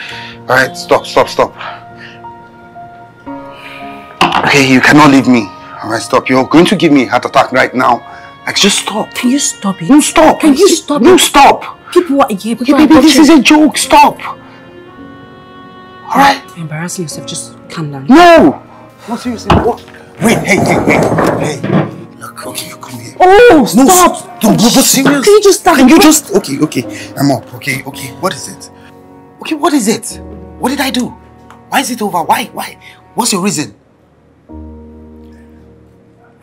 Alright, stop, stop, stop. Okay, you cannot leave me. Alright, stop. You're going to give me a heart attack right now. Like, just stop. Can you stop it? No, stop. Can you stop No, it? stop. People are here. People Okay, baby, this is a joke. Stop. Alright? You're embarrassing yourself. Just calm down. No! No, seriously, what? Wait, hey, hey, hey, hey. Look, okay, you come here. Oh, No, stop! Don't go, but serious. Can you just stop? Can you just... Okay, okay. I'm up. Okay, okay. What is it? Okay, what is it? What did I do? Why is it over? Why? Why? What's your reason?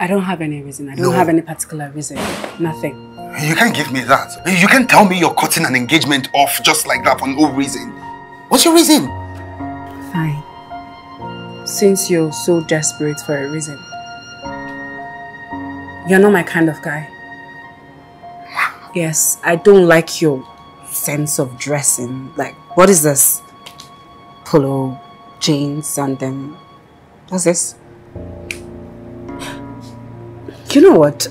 I don't have any reason. I don't No. have any particular reason. Nothing. You can't give me that. You can't tell me you're cutting an engagement off just like that for no reason. What's your reason? Fine. Since you're so desperate for a reason, you're not my kind of guy. Yes, I don't like your sense of dressing. Like, what is this? Polo, jeans, and then what's this? You know what?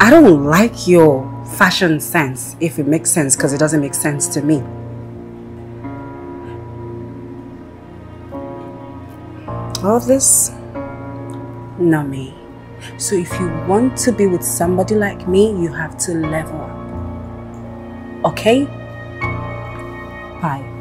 I don't like your fashion sense, if it makes sense, because it doesn't make sense to me. All this, not me. So if you want to be with somebody like me, you have to level up. Okay? Bye.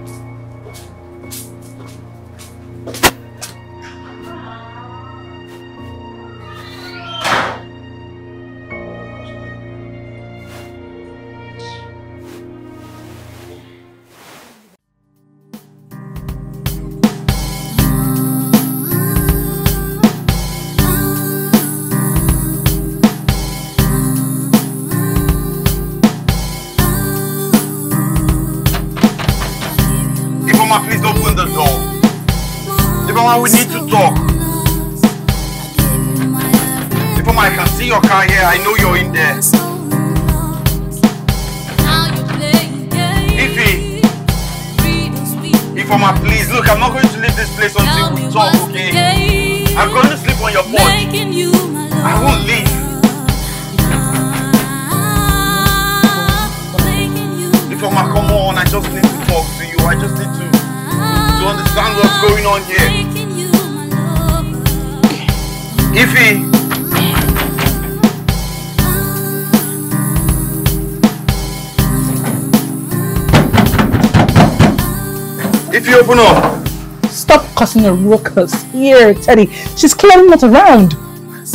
Stop causing a ruckus here, Teddy. She's clearly not around.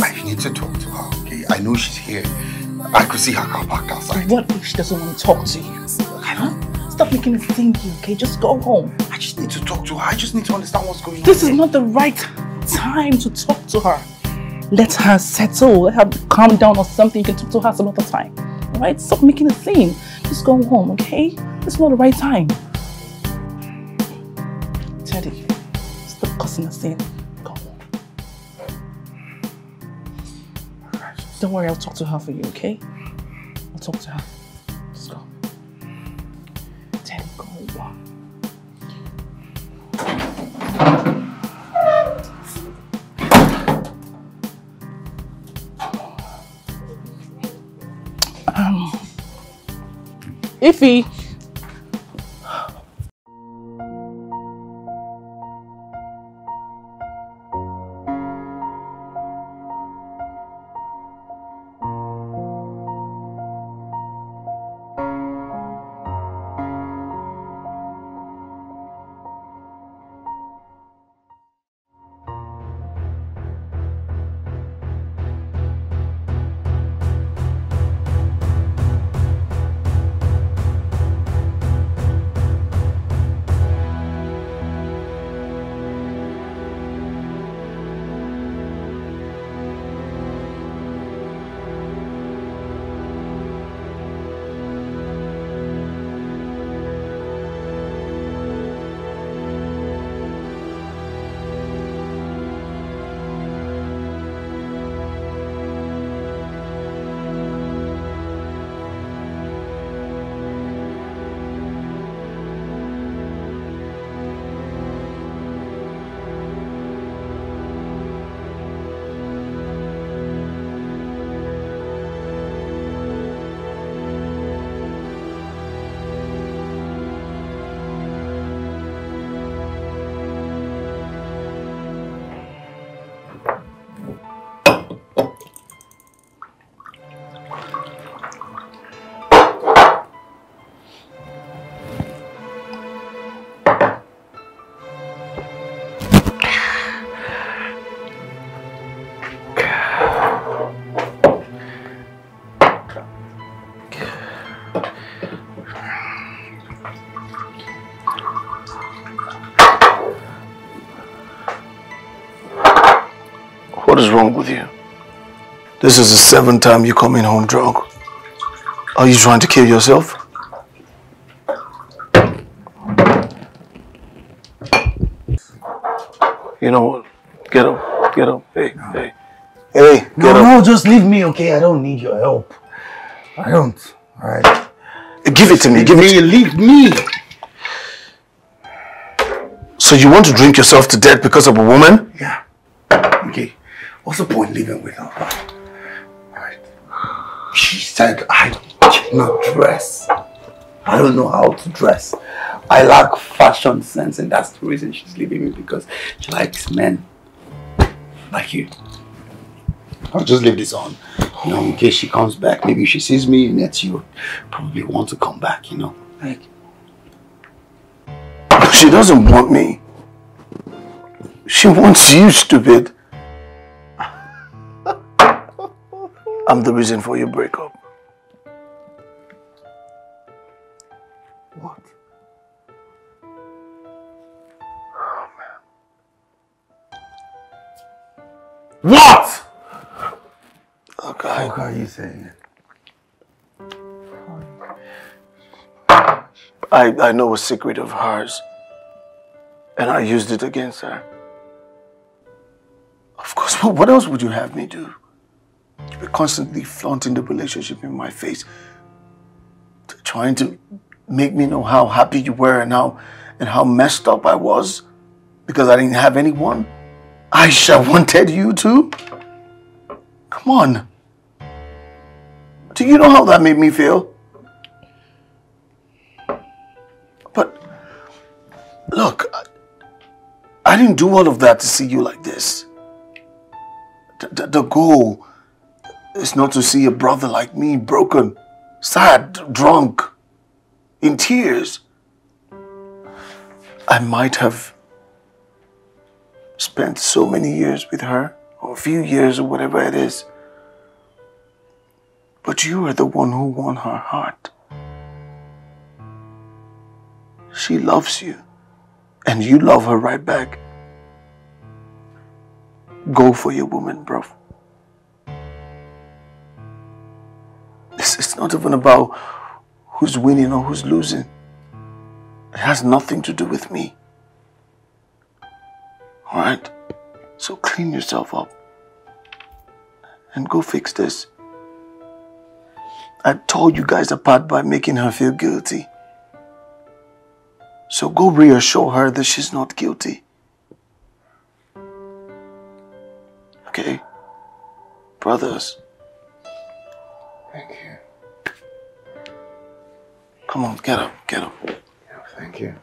I need to talk to her, okay? I know she's here. I could see her car parked outside. What if she doesn't want to talk to you? Huh? Stop making it thinking, okay? Just go home. I just need to talk to her. I just need to understand what's going This on. This is not the right time to talk to her. Let her settle. Let her calm down or something. You can talk to her some other time. Alright? Stop making a scene. Just go home, okay? This is not the right time. Causing a scene. Home. Don't worry, I'll talk to her for you, okay? I'll talk to her. Just go. Teddy, go. Um, Ify. Wrong with you? This is the seventh time you're coming home drunk. Are you trying to kill yourself? You know what? Get up. Get up. Hey, hey. Hey, get No, up. no, just leave me, okay? I don't need your help. I don't. All right. Give it to me. Give me. Leave me. So you want to drink yourself to death because of a woman? Yeah. Okay. What's the point living with her? Alright. She said I cannot dress. I don't know how to dress. I lack fashion sense and that's the reason she's leaving me because she likes men like you. I'll just leave this on. You know, in case she comes back. Maybe she sees me and that you probably want to come back, you know. Like She doesn't want me. She wants you, stupid. I'm the reason for your breakup. what? What? Okay. How are you saying? I, I know a secret of hers. And I used it against her. Of course, what what else would you have me do? You were constantly flaunting the relationship in my face. Trying to make me know how happy you were and how and how messed up I was because I didn't have anyone. Aisha wanted you too. Come on. Do you know how that made me feel? But look, I, I didn't do all of that to see you like this. The, the, the goal is not to see a brother like me broken, sad, drunk, in tears. I might have spent so many years with her, or a few years, or whatever it is. But you are the one who won her heart. She loves you, and you love her right back. Go for your woman, bro. It's, not even about who's winning or who's losing. It has nothing to do with me. Alright? So clean yourself up and go fix this. I told you guys apart by making her feel guilty. So go reassure her that she's not guilty. Okay? Brothers. Thank you. Come on, get up, get up. Thank you.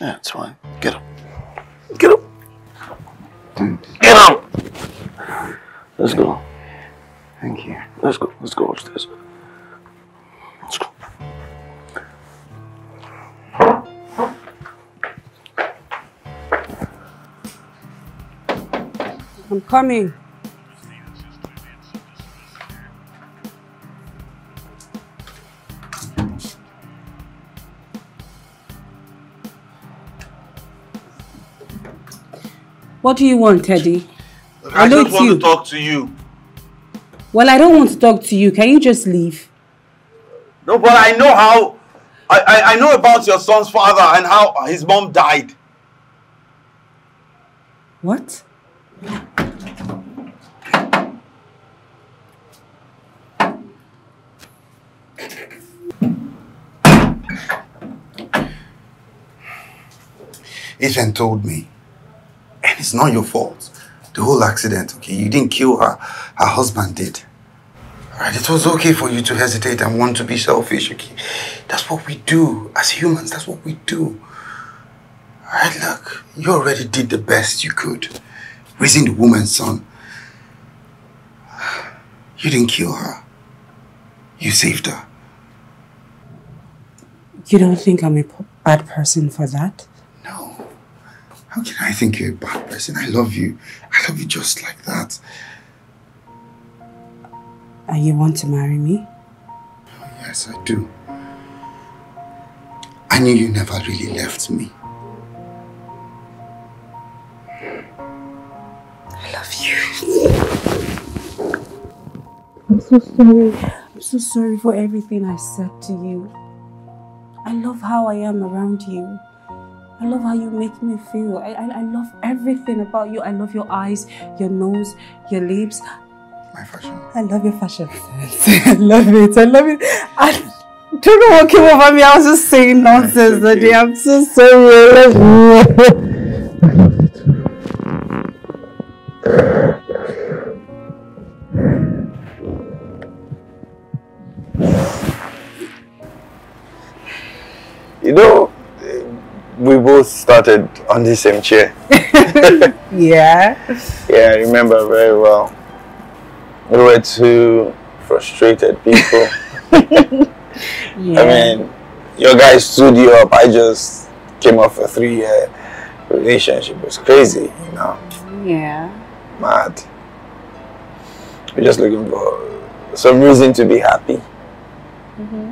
Yeah, it's fine. Get up. Get up. Get up. Let's go. Thank you. Let's go. Let's go upstairs. Let's go. I'm coming. What do you want, Teddy? I, know just it's want you. to talk to you. Well, I don't want to talk to you. Can you just leave? No, but I know how. I, I, I know about your son's father and how his mom died. What? Ethan told me. It's not your fault. The whole accident, okay? You didn't kill her. Her husband did. Alright, it was okay for you to hesitate and want to be selfish, okay? That's what we do. As humans, that's what we do. Alright, look. You already did the best you could. Raising the woman's son. You didn't kill her. You saved her. You don't think I'm a bad person for that? No. How can I think you're a bad person? I love you. I love you just like that. And you want to marry me? Yes, I do. I knew you never really left me. I love you. I'm so sorry. I'm so sorry for everything I said to you. I love how I am around you. I love how you make me feel. I, I, I love everything about you. I love your eyes, your nose, your lips. My fashion. I love your fashion. I love it. I love it. I don't know what came over me. I was just saying nonsense that day. I'm so sorry. both started on the same chair. Yeah. Yeah, I remember very well. We were two frustrated people. Yeah. I mean, your guy stood you up. I just came off a three-year relationship. It was crazy, you know, yeah. mad. We're just looking for some reason to be happy. Mm -hmm.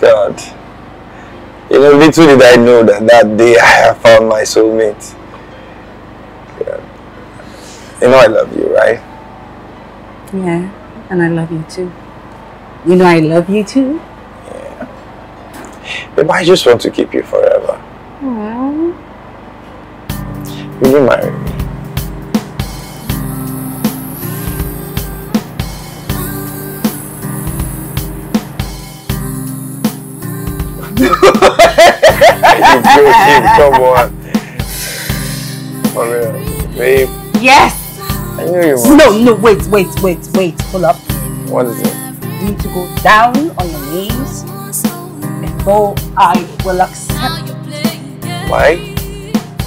God. You know, little did I know that that day I have found my soulmate. God. You know I love you, right? Yeah. And I love you too. You know I love you too. Yeah. But I just want to keep you forever. Aww. Will you marry me? Come on. For real. Babe, Yes. I knew you were. No, no, wait, wait, wait, wait. Pull up. What is it? You need to go down on your knees before I will accept. Why?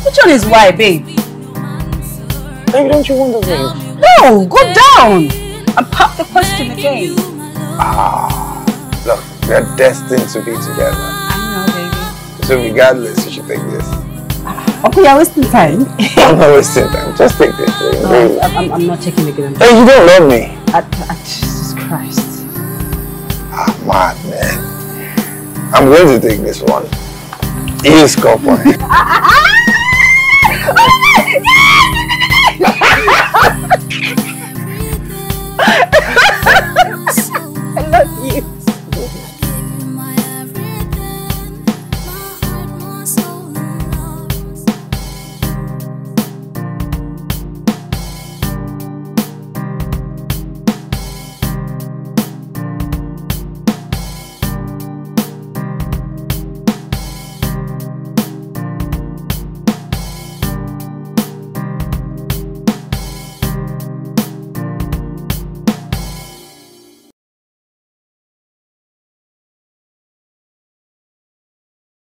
Which one is why, babe? Babe, don't you want the ring? No, go down and pop the question again. Ah, look, we're destined to be together. I know, baby. So regardless, you should take this. Ah, okay, you're wasting time. I'm not wasting time. Just take this. No, I'm, I'm, I'm not taking it again. Hey, you don't love me. At, at Jesus Christ. Ah, man. I'm going to take this one. He's copper. got one.